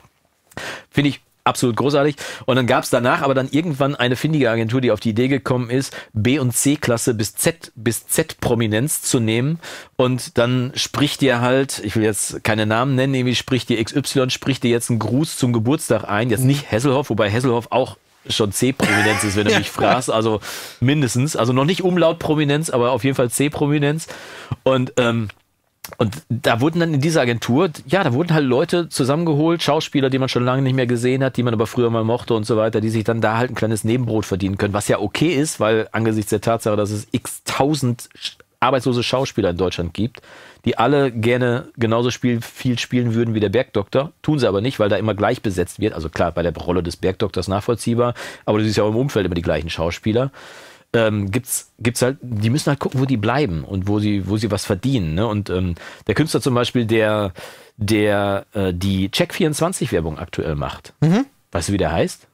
Finde ich absolut großartig. Und dann gab es danach aber dann irgendwann eine findige Agentur, die auf die Idee gekommen ist, B- und C-Klasse bis Z bis Z-Prominenz zu nehmen. Und dann spricht dir halt, ich will jetzt keine Namen nennen, irgendwie spricht dir XY, spricht dir jetzt einen Gruß zum Geburtstag ein. Jetzt nicht Hesselhoff, wobei Hesselhoff auch schon C-Prominenz ist, wenn du mich fragst. Also mindestens. Also noch nicht Umlaut-Prominenz, aber auf jeden Fall C-Prominenz. Und ähm, und da wurden dann in dieser Agentur, ja, da wurden halt Leute zusammengeholt, Schauspieler, die man schon lange nicht mehr gesehen hat, die man aber früher mal mochte und so weiter, die sich dann da halt ein kleines Nebenbrot verdienen können, was ja okay ist, weil angesichts der Tatsache, dass es x tausend arbeitslose Schauspieler in Deutschland gibt, die alle gerne genauso spiel, viel spielen würden wie der Bergdoktor, tun sie aber nicht, weil da immer gleich besetzt wird. Also klar, bei der Rolle des Bergdoktors nachvollziehbar, aber du siehst ja auch im Umfeld immer die gleichen Schauspieler ähm, gibt's gibt's halt, die müssen halt gucken, wo die bleiben und wo sie wo sie was verdienen. Ne? Und ähm, der Künstler zum Beispiel, der der äh, die Check 24 Werbung aktuell macht, weißt du, wie der heißt?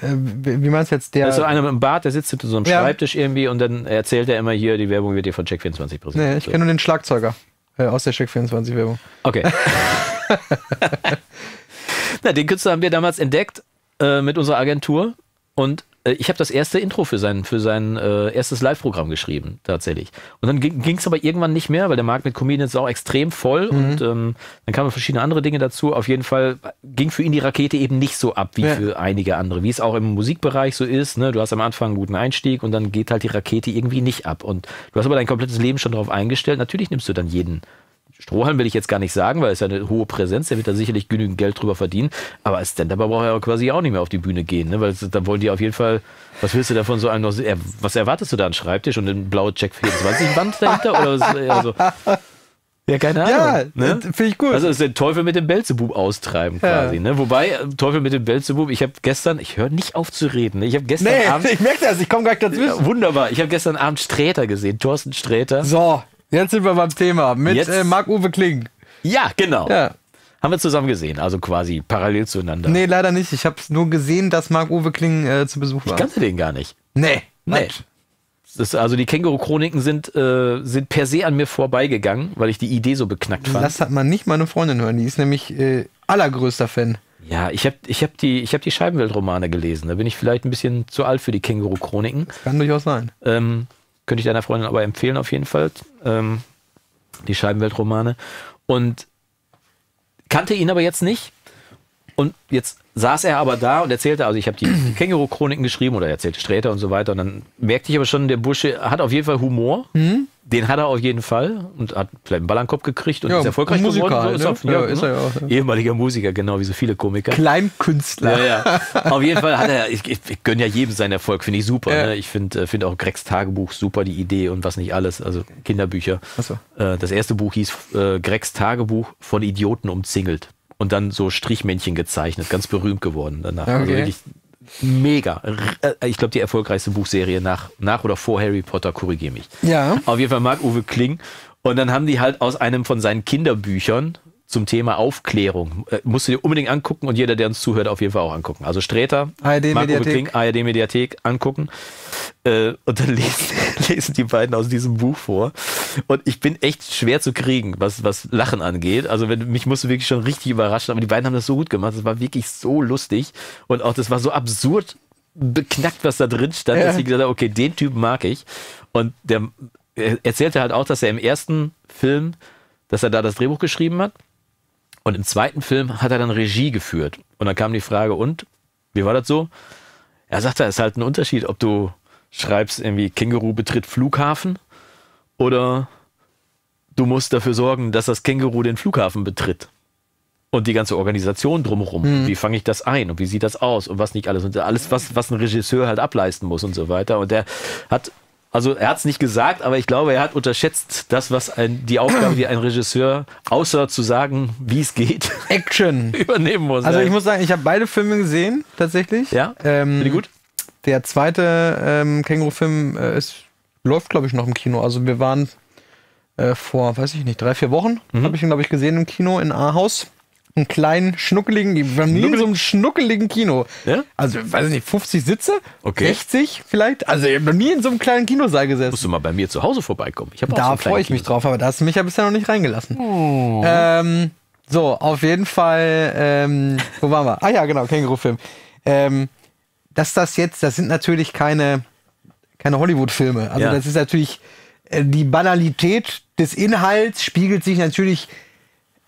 Äh, wie meinst du jetzt der? Das ist so einer mit einem Bart, der sitzt hinter so einem Ja. Schreibtisch irgendwie und dann erzählt er immer hier, die Werbung wird dir von Check 24 präsentiert. nee, ich kenne nur den Schlagzeuger äh, aus der Check 24 Werbung. Okay. Na, den Künstler haben wir damals entdeckt äh, mit unserer Agentur und ich habe das erste Intro für sein, für sein äh, erstes Live-Programm geschrieben, tatsächlich. Und dann ging es aber irgendwann nicht mehr, weil der Markt mit Comedians ist auch extrem voll und ähm, dann kamen verschiedene andere Dinge dazu. Auf jeden Fall ging für ihn die Rakete eben nicht so ab wie Ja. für einige andere, wie es auch im Musikbereich so ist. Ne? Du hast am Anfang einen guten Einstieg und dann geht halt die Rakete irgendwie nicht ab. Und du hast aber dein komplettes Leben schon darauf eingestellt. Natürlich nimmst du dann jeden Strohhalm will ich jetzt gar nicht sagen, weil es ja eine hohe Präsenz, der wird da sicherlich genügend Geld drüber verdienen. Aber als Stand-Upper braucht er ja quasi auch nicht mehr auf die Bühne gehen, ne? weil es- dann wollen die auf jeden Fall, was willst du davon so einem noch, äh, was erwartest du da, einen Schreibtisch und eine blaue Check 24 Wand dahinter? Oder was, eher so? Ja, keine Ja, Ahnung. ne? äh, finde ich gut. Also ist der Teufel mit dem Belzebub austreiben quasi. Ja. Ne? Wobei, äh, Teufel mit dem Belzebub, ich habe gestern, ich höre nicht auf zu reden, ne? ich habe gestern nee, Abend, ich merke das, ich komme gleich dazwischen. ja, wunderbar, ich habe gestern Abend Sträter gesehen, Thorsten Sträter. So, jetzt sind wir beim Thema mit Jetzt- äh, Marc-Uwe Kling. Ja, genau. Ja. Haben wir zusammen gesehen, also quasi parallel zueinander. Nee, leider nicht. Ich habe nur gesehen, dass Marc-Uwe Kling äh, zu Besuch war. Ich kannte den gar nicht. nee. Nee. Ist, also die Känguru-Chroniken sind, äh, sind per se an mir vorbeigegangen, weil ich die Idee so beknackt fand. Das hat man nicht meine Freundin hören. Die ist nämlich äh, allergrößter Fan. ja, ich habe ich hab die, ich hab die Scheibenweltromane gelesen. Da bin ich vielleicht ein bisschen zu alt für die Känguru-Chroniken. Kann durchaus sein. Ähm, könnte ich deiner Freundin aber empfehlen, auf jeden Fall. Ähm, die Scheibenweltromane. Und kannte ihn aber jetzt nicht. Und jetzt saß er aber da und erzählte, also ich habe die, die Känguru-Chroniken geschrieben oder er erzählte Sträter und so weiter. Und dann merkte ich aber schon, der Bursche hat auf jeden Fall Humor. Den hat er auf jeden Fall und hat vielleicht einen Ball an den Kopf gekriegt und Ja, ist erfolgreich Musiker geworden. ist, ne? auf, Ja, ist er ja auch, ja. Ehemaliger Musiker, genau wie so viele Komiker. Kleinkünstler. Ja, ja. Auf jeden Fall hat er, ich, ich, ich gönne ja jedem seinen Erfolg, finde ich super. Ja. Ne? Ich finde äh, find auch Gregs Tagebuch super, die Idee und was nicht alles, also Kinderbücher. Ach so. Äh, das erste Buch hieß äh, Gregs Tagebuch von Idioten umzingelt. Und dann so Strichmännchen gezeichnet, ganz berühmt geworden danach. Also Okay. wirklich mega. Äh, Ich glaube, die erfolgreichste Buchserie nach, nach oder vor Harry Potter, korrigiere mich. Ja. Auf jeden Fall Marc-Uwe Kling. Und dann haben die halt aus einem von seinen Kinderbüchern zum Thema Aufklärung, äh, musst du dir unbedingt angucken und jeder, der uns zuhört, auf jeden Fall auch angucken. Also Sträter, ARD Marc-Uwe Mediathek. Kling, ARD Mediathek angucken. Äh, und dann lesen, lesen die beiden aus diesem Buch vor. Und ich bin echt schwer zu kriegen, was, was Lachen angeht. Also wenn, mich musste wirklich schon richtig überraschen, aber die beiden haben das so gut gemacht. Das war wirklich so lustig. Und auch das war so absurd beknackt, was da drin stand, Ja. dass ich gesagt habe, okay, den Typen mag ich. Und der er erzählte halt auch, dass er im ersten Film, dass er da das Drehbuch geschrieben hat. Und im zweiten Film hat er dann Regie geführt. Und dann kam die Frage, und? Wie war das so? Er sagte, es ist halt ein Unterschied, ob du schreibst irgendwie Känguru betritt Flughafen oder du musst dafür sorgen, dass das Känguru den Flughafen betritt. Und die ganze Organisation drumherum. Wie fange ich das ein und wie sieht das aus und was nicht alles. Und alles, was, was ein Regisseur halt ableisten muss und so weiter. Und der hat, also er hat es nicht gesagt, aber ich glaube, er hat unterschätzt das, was ein, die Aufgabe, die ein Regisseur, außer zu sagen, wie es geht, Action. übernehmen muss. Also ich muss sagen, ich habe beide Filme gesehen, tatsächlich. ja, Ähm, finde gut. Der zweite ähm, Känguru-Film äh, ist, läuft, glaube ich, noch im Kino. Also wir waren äh, vor, weiß ich nicht, drei, vier Wochen, Mhm. habe ich ihn, glaube ich, gesehen im Kino in Ahaus. Einen kleinen, schnuckeligen, wir waren nie in so einem schnuckeligen Kino. Ja? Also, weiß ich nicht, 50 Sitze? Okay. 60 vielleicht? Also, ich habe noch nie in so einem kleinen Kinosaal gesessen. Musst du mal bei mir zu Hause vorbeikommen. Ich so Da kleinen freue ich mich drauf, aber da hast du mich ja bisher noch nicht reingelassen. Oh. Ähm, so, auf jeden Fall, ähm, wo waren wir? Ah ja, genau, Känguru-Film. Ähm, dass das jetzt, das sind natürlich keine, keine Hollywood-Filme. Also Ja. das ist natürlich, äh, die Banalität des Inhalts spiegelt sich natürlich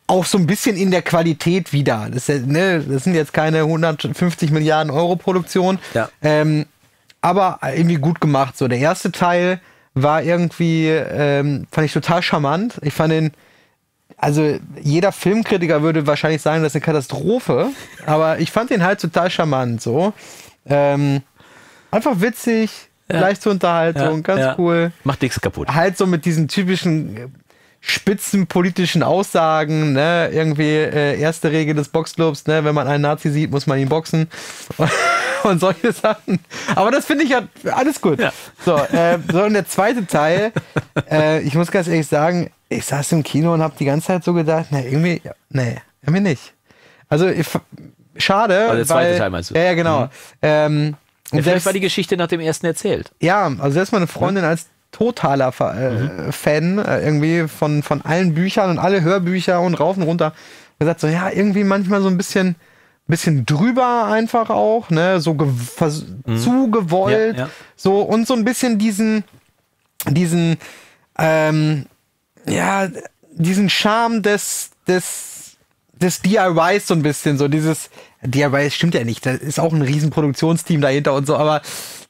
auch so ein bisschen in der Qualität wieder. Das, ist ja, ne, das sind jetzt keine 150 Milliarden Euro Produktion. Ja. Ähm, aber irgendwie gut gemacht. So, der erste Teil war irgendwie, ähm, fand ich total charmant. Ich fand den, also jeder Filmkritiker würde wahrscheinlich sagen, das ist eine Katastrophe. aber ich fand den halt total charmant. So. Ähm, einfach witzig, leicht zur Unterhaltung, ganz ja. cool Macht nichts kaputt. halt so mit diesen typischen spitzenpolitischen Aussagen, ne, irgendwie äh, erste Regel des Boxclubs, ne, wenn man einen Nazi sieht, muss man ihn boxen und solche Sachen. Aber das finde ich ja alles gut. Ja. So, äh, so und der zweite Teil, äh, ich muss ganz ehrlich sagen, ich saß im Kino und habe die ganze Zeit so gedacht, ne, irgendwie, nee, irgendwie nicht. Also ich, schade. Also der zweite weil, Teil meinst du? Ja, ja, genau. Ähm, und Ja, vielleicht selbst- war die Geschichte nach dem ersten erzählt. ja, also selbst meine Freundin als totaler Fa äh, Fan äh, irgendwie von, von allen Büchern und alle Hörbücher und rauf und runter. Gesagt so, ja, irgendwie manchmal so ein bisschen, bisschen drüber einfach auch, ne, so ge vers- zu gewollt, Ja, ja. so und so ein bisschen diesen, diesen, ähm, ja, diesen Charme des, des, des DIYs so ein bisschen, so dieses, DIY stimmt ja nicht, da ist auch ein riesen Produktionsteam dahinter und so, aber,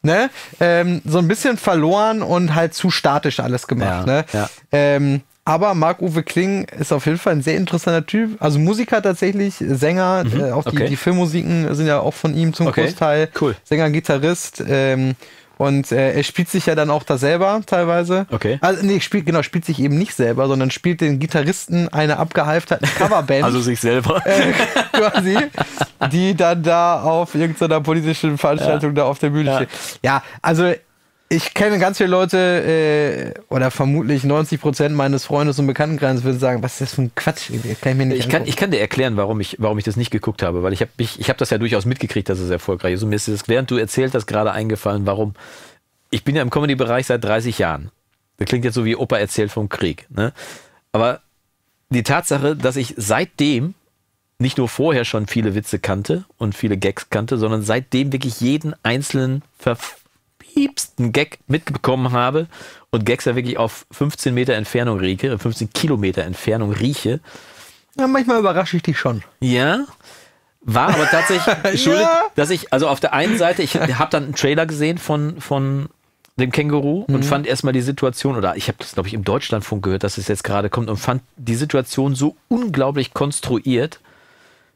ne, ähm, so ein bisschen verloren und halt zu statisch alles gemacht, Ja, ne. ja. Ähm, aber Marc-Uwe Kling ist auf jeden Fall ein sehr interessanter Typ. Also Musiker tatsächlich, Sänger, äh, auch die, Mhm. okay. die Filmmusiken sind ja auch von ihm zum Okay, Großteil. cool. Sänger, Gitarrist. Ähm, und äh, er spielt sich ja dann auch da selber teilweise. Okay. Also nee, spielt genau, spielt sich eben nicht selber, sondern spielt den Gitarristen einer abgehalfterten Coverband Also sich selber. äh, quasi, die dann da auf irgendeiner politischen Veranstaltung da auf der Bühne Ja. steht. Ja, also ich kenne ganz viele Leute äh, oder vermutlich 90 Prozent meines Freundes und Bekanntenkreises würden sagen, was ist das für ein Quatsch? Kann ich mir nicht Ich kann, ich kann dir erklären, warum ich, warum ich das nicht geguckt habe, weil ich habe ich, ich hab das ja durchaus mitgekriegt, dass es erfolgreich ist. Und mir ist das, während du erzählt hast, gerade eingefallen, warum. Ich bin ja im Comedy-Bereich seit 30 Jahren. Das klingt jetzt so wie Opa erzählt vom Krieg. Ne? Aber die Tatsache, dass ich seitdem nicht nur vorher schon viele Witze kannte und viele Gags kannte, sondern seitdem wirklich jeden einzelnen verpiepsten Gag mitbekommen habe und Gags ja wirklich auf 15 Meter Entfernung rieche, 15 Kilometer Entfernung rieche, ja, manchmal überrasche ich dich schon. ja, war aber tatsächlich schuldig, Ja. dass ich, also auf der einen Seite, ich habe dann einen Trailer gesehen von, von dem Känguru und fand erstmal die Situation, oder ich habe das, glaube ich, im Deutschlandfunk gehört, dass es jetzt gerade kommt und fand die Situation so unglaublich konstruiert,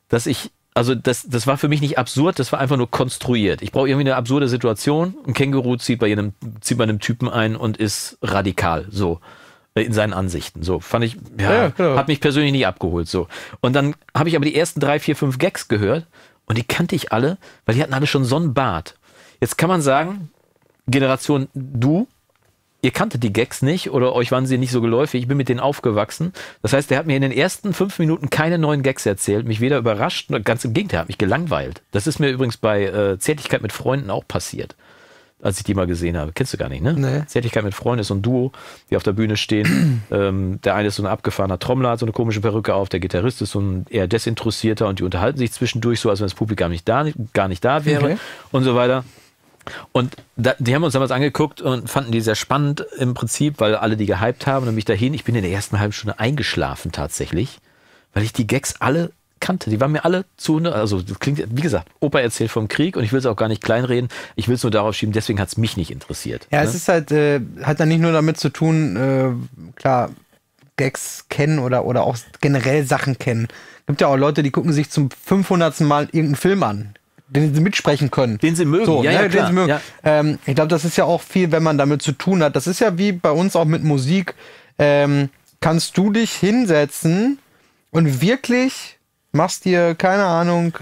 dass ich, also das, das war für mich nicht absurd, das war einfach nur konstruiert. Ich brauche irgendwie eine absurde Situation. Ein Känguru zieht bei, jedem, zieht bei einem Typen ein und ist radikal, so äh, in seinen Ansichten. So fand ich, ja, Ja, genau. hat mich persönlich nicht abgeholt. So und dann habe ich aber die ersten drei, vier, fünf Gags gehört und die kannte ich alle, weil die hatten alle schon so einen Bart. Jetzt kann man sagen, Generation du, ihr kanntet die Gags nicht oder euch waren sie nicht so geläufig. Ich bin mit denen aufgewachsen. Das heißt, der hat mir in den ersten fünf Minuten keine neuen Gags erzählt, mich weder überrascht, noch ganz im Gegenteil, hat mich gelangweilt. Das ist mir übrigens bei äh, Zärtlichkeit mit Freunden auch passiert, als ich die mal gesehen habe. Kennst du gar nicht, ne? Nee. Zärtlichkeit mit Freunden ist so ein Duo, die auf der Bühne stehen. ähm, der eine ist so ein abgefahrener Trommler, hat so eine komische Perücke auf. Der Gitarrist ist so ein eher desinteressierter und die unterhalten sich zwischendurch so, als wenn das Publikum nicht da, gar nicht da wäre Okay. und so weiter. Und da, die haben uns damals angeguckt und fanden die sehr spannend im Prinzip, weil alle die gehypt haben und mich dahin. Ich bin in der ersten halben Stunde eingeschlafen tatsächlich, weil ich die Gags alle kannte. Die waren mir alle zu, ne, also das klingt, wie gesagt, Opa erzählt vom Krieg und ich will es auch gar nicht kleinreden. Ich will es nur darauf schieben, deswegen hat es mich nicht interessiert. Ja, ne? es ist halt, äh, hat dann nicht nur damit zu tun, äh, klar, Gags kennen oder, oder auch generell Sachen kennen. Gibt ja auch Leute, die gucken sich zum 500. Mal irgendeinen Film an, den sie mitsprechen können. Den sie mögen. So, ja, ne, ja, den sie mögen. Ja. Ähm, ich glaube, das ist ja auch viel, wenn man damit zu tun hat. Das ist ja wie bei uns auch mit Musik. Ähm, kannst du dich hinsetzen und wirklich machst dir, keine Ahnung,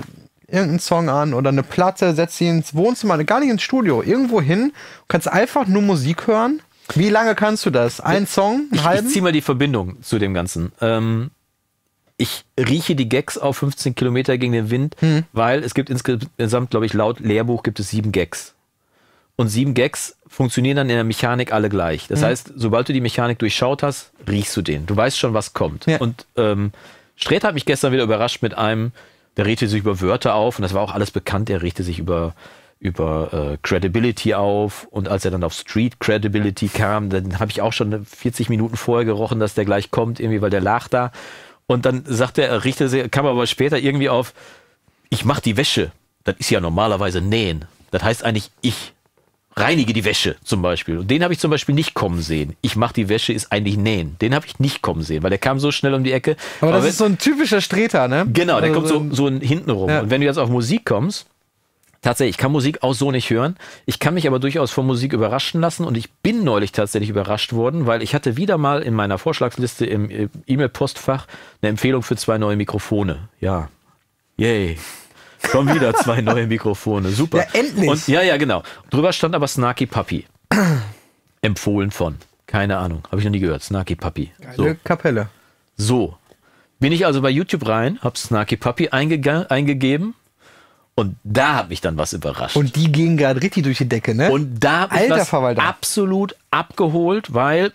irgendeinen Song an oder eine Platte, setzt sie ins Wohnzimmer, gar nicht ins Studio, irgendwo hin, kannst einfach nur Musik hören. Wie lange kannst du das? Ein Song, einen Ich, ich halben? ziehe mal die Verbindung zu dem Ganzen. Ähm, ich rieche die Gags auf 15 Kilometer gegen den Wind, Hm. weil es gibt insgesamt, glaube ich, laut Lehrbuch gibt es sieben Gags. Und sieben Gags funktionieren dann in der Mechanik alle gleich. Hm. Das heißt, sobald du die Mechanik durchschaut hast, riechst du den. Du weißt schon, was kommt. Ja. Und ähm, Sträter hat mich gestern wieder überrascht mit einem, der regte sich über Wörter auf und das war auch alles bekannt. Er regte sich über über äh, Credibility auf und als er dann auf Street Credibility kam, dann habe ich auch schon 40 Minuten vorher gerochen, dass der gleich kommt, irgendwie, weil der lag da. Und dann sagte er, richtete sich, kam aber später irgendwie auf, ich mache die Wäsche. Das ist ja normalerweise nähen. Das heißt eigentlich, ich reinige die Wäsche zum Beispiel. Und den habe ich zum Beispiel nicht kommen sehen. Ich mache die Wäsche ist eigentlich nähen. Den habe ich nicht kommen sehen, weil der kam so schnell um die Ecke. Aber das wenn- ist so ein typischer Streter, ne? Genau, der Also kommt so, so hinten rum. Ja. Und wenn du jetzt auf Musik kommst, tatsächlich, ich kann Musik auch so nicht hören. Ich kann mich aber durchaus von Musik überraschen lassen und ich bin neulich tatsächlich überrascht worden, weil ich hatte wieder mal in meiner Vorschlagsliste im E-Mail-Postfach eine Empfehlung für zwei neue Mikrofone. Ja. Yay. Schon wieder zwei neue Mikrofone. Super. Ja, endlich. Und, ja, ja, genau. Drüber stand aber Snarky Puppy. Empfohlen von. Keine Ahnung. Habe ich noch nie gehört. Snarky Puppy. So. Eine Kapelle. So. Bin ich also bei YouTube rein, hab Snarky Puppy eingegeben und da hat mich dann was überrascht. Und die gehen gerade richtig durch die Decke, ne? Und da hab ich was Verwalter. absolut abgeholt, weil,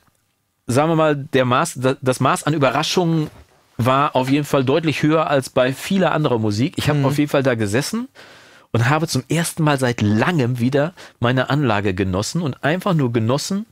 sagen wir mal, der Maß, da- das Maß an Überraschungen war auf jeden Fall deutlich höher als bei vieler anderer Musik. Ich habe Mhm. auf jeden Fall da gesessen und habe zum ersten Mal seit langem wieder meine Anlage genossen und einfach nur genossen,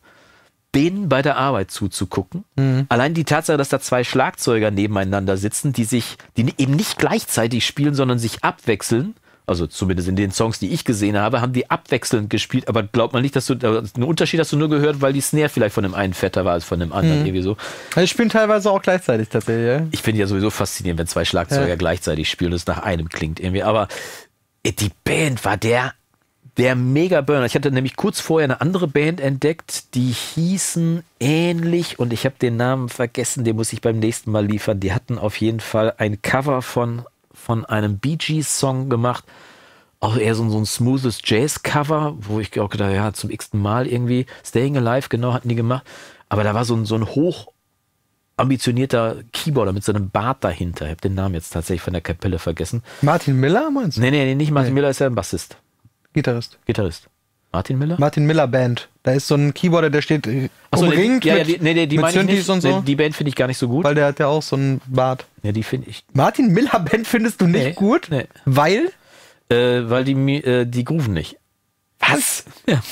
denen bei der Arbeit zuzugucken. Mhm. Allein die Tatsache, dass da zwei Schlagzeuger nebeneinander sitzen, die sich, die eben nicht gleichzeitig spielen, sondern sich abwechseln. Also zumindest in den Songs, die ich gesehen habe, haben die abwechselnd gespielt. Aber glaubt man nicht, dass du, einen Unterschied hast du nur gehört, weil die Snare vielleicht von dem einen fetter war als von dem anderen. Irgendwie so. Die spielen teilweise auch gleichzeitig tatsächlich, ja? Ich finde ja sowieso faszinierend, wenn zwei Schlagzeuger Ja. gleichzeitig spielen und es nach einem klingt irgendwie. Aber äh, die Band war der, der mega Burner. Ich hatte nämlich kurz vorher eine andere Band entdeckt, die hießen ähnlich und ich habe den Namen vergessen, den muss ich beim nächsten Mal liefern. Die hatten auf jeden Fall ein Cover von, von einem Bee Gees Song gemacht. Auch eher so, so ein smoothes Jazz-Cover, wo ich auch gedacht, ja, zum x Mal irgendwie. Staying Alive, genau, hatten die gemacht. Aber da war so ein, so ein hoch ambitionierter Keyboarder mit so einem Bart dahinter. Ich habe den Namen jetzt tatsächlich von der Kapelle vergessen. Martin Miller, meinst du? Nee, nee, nee, nicht Martin Nee. Miller ist ja ein Bassist, Gitarrist. Gitarrist. Martin Miller? Martin Miller Band. Da ist so ein Keyboarder, der steht Achso, nee, umringt ja, ja, mit, die, nee, nee, die mit Synthes und so. Die Band finde ich gar nicht so gut. weil der hat ja auch so einen Bart. ja, die finde ich, Martin Miller Band findest du nicht Nee, gut? nee. Weil? äh, weil die, äh, die grooven nicht. Was? Ja.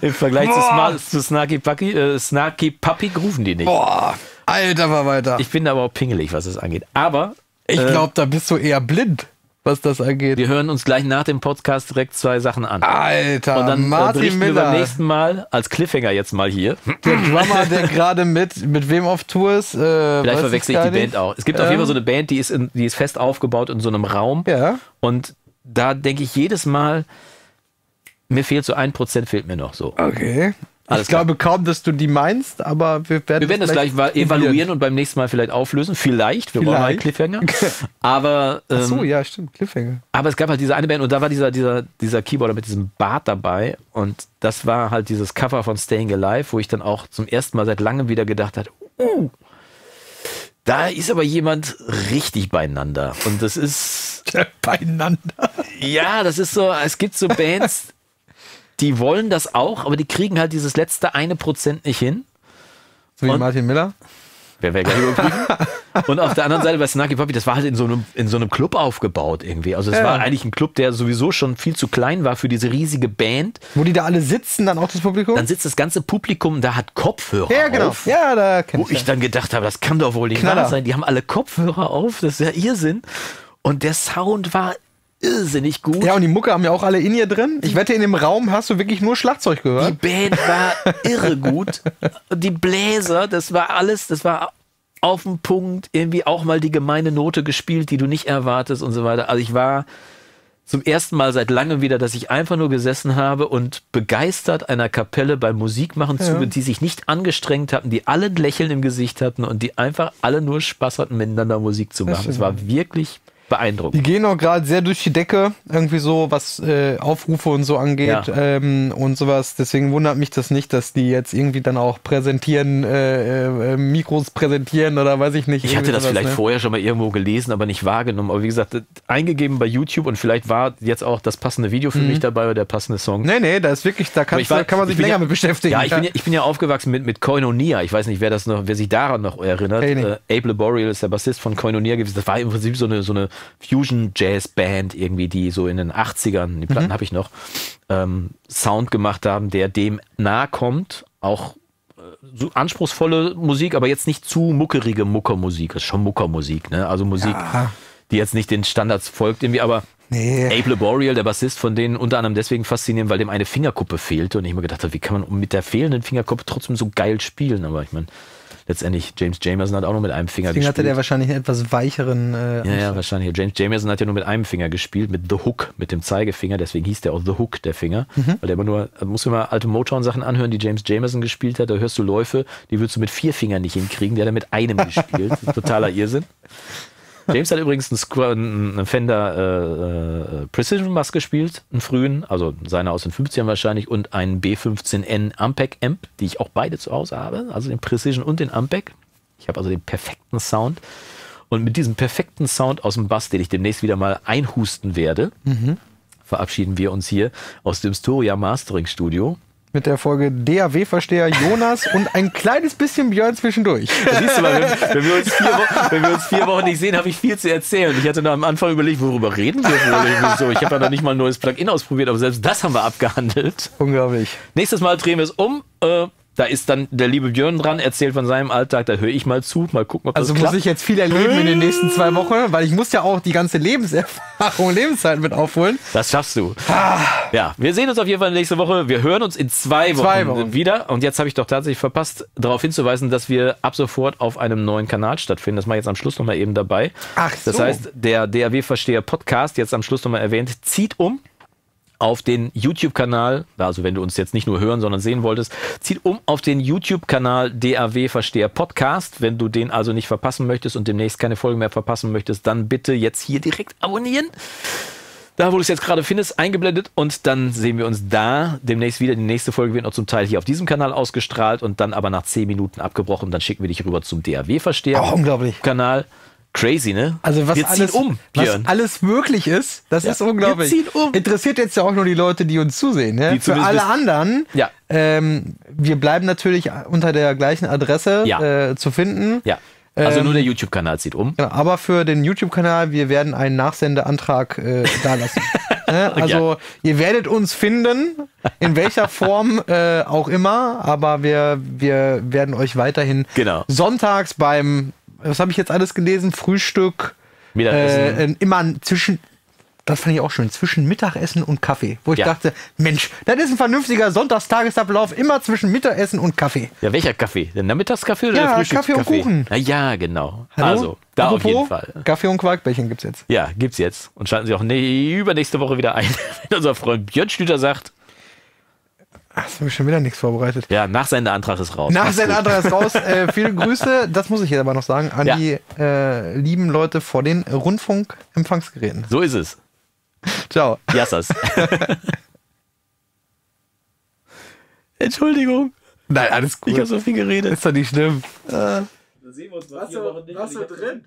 Im Vergleich zu, zu Snarky, Puppy, äh, Snarky Puppy grooven die nicht. Boah, alter Verwalter. Ich, Ich bin aber auch pingelig, was das angeht. Aber ich äh, glaube, da bist du eher blind, was das angeht. wir hören uns gleich nach dem Podcast direkt zwei Sachen an. Alter, Und dann äh, Martin berichten wir beim Miller. nächsten Mal als Cliffhanger jetzt mal hier. Der Drummer, der gerade mit, mit wem auf Tour ist. Äh, Vielleicht verwechsel ich die nicht. Band auch. Es gibt auf Ähm, jeden Fall so eine Band, die ist, in, die ist fest aufgebaut in so einem Raum. Ja. Und da denke ich jedes Mal, mir fehlt so ein Prozent, fehlt mir noch so. Okay. Alles ich glaube kaum, dass du die meinst, aber wir werden, Wir werden das gleich evaluieren und beim nächsten Mal vielleicht auflösen. Vielleicht, wir brauchen einen Vielleicht. Cliffhanger. Aber, ähm, Ach so, ja, stimmt. Cliffhanger. aber es gab halt diese eine Band und da war dieser, dieser, dieser Keyboarder mit diesem Bart dabei und das war halt dieses Cover von Staying Alive, wo ich dann auch zum ersten Mal seit langem wieder gedacht habe, uh, da ist aber jemand richtig beieinander. Und das ist, Beieinander. Ja, das ist so, es gibt so Bands, die wollen das auch, aber die kriegen halt dieses letzte eine Prozent nicht hin. So wie Und- Martin Miller. Wer wäre gleich überprüfen? Und auf der anderen Seite bei Snarky Puppy, das war halt in so einem, in so einem Club aufgebaut irgendwie. Also es Ja. war eigentlich ein Club, der sowieso schon viel zu klein war für diese riesige Band. Wo die da alle sitzen, dann auch das Publikum? Dann sitzt das ganze Publikum, da hat Kopfhörer ja, genau. auf. Ja, da kenn Wo ich dann gedacht habe, das kann doch wohl nicht Knaller. wahr sein. Die haben alle Kopfhörer auf, das ist ja Irrsinn. Und der Sound war irrsinnig gut. Ja, und die Mucke haben ja auch alle in ihr drin. Ich wette, in dem Raum hast du wirklich nur Schlagzeug Die gehört. Band war irre gut. Die Bläser, das war alles, das war auf den Punkt. Irgendwie auch mal die gemeine Note gespielt, die du nicht erwartest und so weiter. Also ich war zum ersten Mal seit langem wieder, dass ich einfach nur gesessen habe und begeistert einer Kapelle beim Musikmachen zu, die sich nicht angestrengt hatten, die alle ein Lächeln im Gesicht hatten und die einfach alle nur Spaß hatten, miteinander Musik zu machen. Es war wirklich beeindruckend. Die gehen auch gerade sehr durch die Decke, irgendwie so, was äh, Aufrufe und so angeht Ja. ähm, und sowas. Deswegen wundert mich das nicht, dass die jetzt irgendwie dann auch präsentieren, äh, äh, Mikros präsentieren oder weiß ich nicht. Ich hatte das sowas, vielleicht ne? vorher schon mal irgendwo gelesen, aber nicht wahrgenommen. Aber wie gesagt, eingegeben bei YouTube und vielleicht war jetzt auch das passende Video für mich dabei oder der passende Song. Nee, nee, da ist wirklich, da kannst, du- kann man ich sich länger ja, mit beschäftigen. Ja, ich bin ja, ich bin ja aufgewachsen mit, mit Koinonia. Ich weiß nicht, wer das noch, wer sich daran noch erinnert. Kenn ich Äh, Abe Laboriel ist der Bassist von Koinonia gewesen. Das war im Prinzip so eine, so eine Fusion-Jazz-Band irgendwie, die so in den 80ern, die Mhm. Platten habe ich noch, ähm, Sound gemacht haben, der dem nahe kommt. Auch äh, so anspruchsvolle Musik, aber jetzt nicht zu muckerige Muckermusik. Das ist schon Muckermusik, ne? Also Musik, die jetzt nicht den Standards folgt irgendwie, aber Nee. Abe Laboriel, der Bassist von denen unter anderem deswegen faszinieren, weil dem eine Fingerkuppe fehlte und ich mir gedacht habe, wie kann man mit der fehlenden Fingerkuppe trotzdem so geil spielen? Aber ich meine, letztendlich James Jamerson hat auch nur mit einem Finger Deswegen hatte der gespielt. wahrscheinlich einen etwas weicheren. Äh, Ja, ja, wahrscheinlich. James Jamerson hat ja nur mit einem Finger gespielt, mit The Hook, mit dem Zeigefinger. Deswegen hieß der auch The Hook, der Finger. Mhm. Weil der immer nur, da musst du mal alte Motown-Sachen anhören, die James Jamerson gespielt hat. Da hörst du Läufe, die würdest du mit vier Fingern nicht hinkriegen. Der hat mit einem gespielt. Totaler Irrsinn. James hat übrigens einen, einen Fender äh, äh, Precision Bass gespielt, einen frühen, also seiner aus den 50ern wahrscheinlich, und einen B15N Ampeg Amp, die ich auch beide zu Hause habe, also den Precision und den Ampeg. Ich habe also den perfekten Sound. Und mit diesem perfekten Sound aus dem Bass, den ich demnächst wieder mal einhusten werde, verabschieden wir uns hier aus dem Storia Mastering Studio. Mit der Folge DAW-Versteher Jonas und ein kleines bisschen Björn zwischendurch. Da siehst du mal, wenn, wenn, wir uns vier Wochen, wenn wir uns vier Wochen nicht sehen, habe ich viel zu erzählen. Ich hatte noch am Anfang überlegt, worüber reden wir wohl? So, ich habe ja noch nicht mal ein neues Plugin ausprobiert, aber selbst das haben wir abgehandelt. Unglaublich. Nächstes Mal drehen wir es um. Äh, da ist dann der liebe Björn dran, erzählt von seinem Alltag. Da höre ich mal zu, mal gucken, ob Also das muss klappt. ich jetzt viel erleben in den nächsten zwei Wochen, weil ich muss ja auch die ganze Lebenserfahrung, Lebenszeit mit aufholen. Das schaffst du. Ja, wir sehen uns auf jeden Fall nächste Woche. Wir hören uns in zwei Wochen, Zwei Wochen. wieder. Und jetzt habe ich doch tatsächlich verpasst, darauf hinzuweisen, dass wir ab sofort auf einem neuen Kanal stattfinden. Das mache ich jetzt am Schluss nochmal eben dabei. Ach Das so. heißt, der DAW-Versteher Podcast, jetzt am Schluss nochmal erwähnt, zieht um auf den YouTube-Kanal, also wenn du uns jetzt nicht nur hören, sondern sehen wolltest, zieht um auf den YouTube-Kanal DAW Versteher Podcast. Wenn du den also nicht verpassen möchtest und demnächst keine Folge mehr verpassen möchtest, dann bitte jetzt hier direkt abonnieren. Da, wo du es jetzt gerade findest, eingeblendet und dann sehen wir uns da demnächst wieder. Die nächste Folge wird noch zum Teil hier auf diesem Kanal ausgestrahlt und dann aber nach 10 Minuten abgebrochen. Dann schicken wir dich rüber zum DAW-Versteher. Oh, unglaublich. Kanal. Crazy, ne? Also was alles, um, was alles möglich ist, das Ja, ist unglaublich. wir ziehen um. Interessiert jetzt ja auch nur die Leute, die uns zusehen. Ne? Die Für alle anderen, Ja. ähm, wir bleiben natürlich unter der gleichen Adresse Ja. äh, zu finden. Ja. Also Ähm, nur der YouTube-Kanal zieht um. Genau, aber für den YouTube-Kanal, wir werden einen Nachsendeantrag äh, da lassen. ne? Also ihr werdet uns finden, in welcher Form äh, auch immer, aber wir, wir werden euch weiterhin Genau. sonntags beim, was habe ich jetzt alles gelesen, Frühstück, äh, immer zwischen, das fand ich auch schön, zwischen Mittagessen und Kaffee, wo ich Ja. dachte, Mensch, das ist ein vernünftiger Sonntagstagesablauf, immer zwischen Mittagessen und Kaffee. Ja, welcher Kaffee? Der Nachmittagskaffee oder Ja, der Frühstückskaffee? Kaffee und Kuchen. Na ja, genau. Hallo? Also, da auf Apropos, jeden Fall. Kaffee und Quarkbällchen gibt's jetzt. Ja, gibt's jetzt. Und schalten Sie auch ne übernächste Woche wieder ein, wenn unser Freund Björn Stüter sagt, Ach, jetzt habe ich schon wieder nichts vorbereitet. ja, Nachsendeantrag ist raus. Nach seinem gut. Adress raus. Äh, viele Grüße, das muss ich jetzt aber noch sagen, an Ja. die äh, lieben Leute vor den Rundfunkempfangsgeräten. So ist es. Ciao. Jassas. Entschuldigung. Nein, alles Ich habe so viel geredet. Ist doch nicht schlimm. Sehen wir uns Wochen nicht. warst du drin?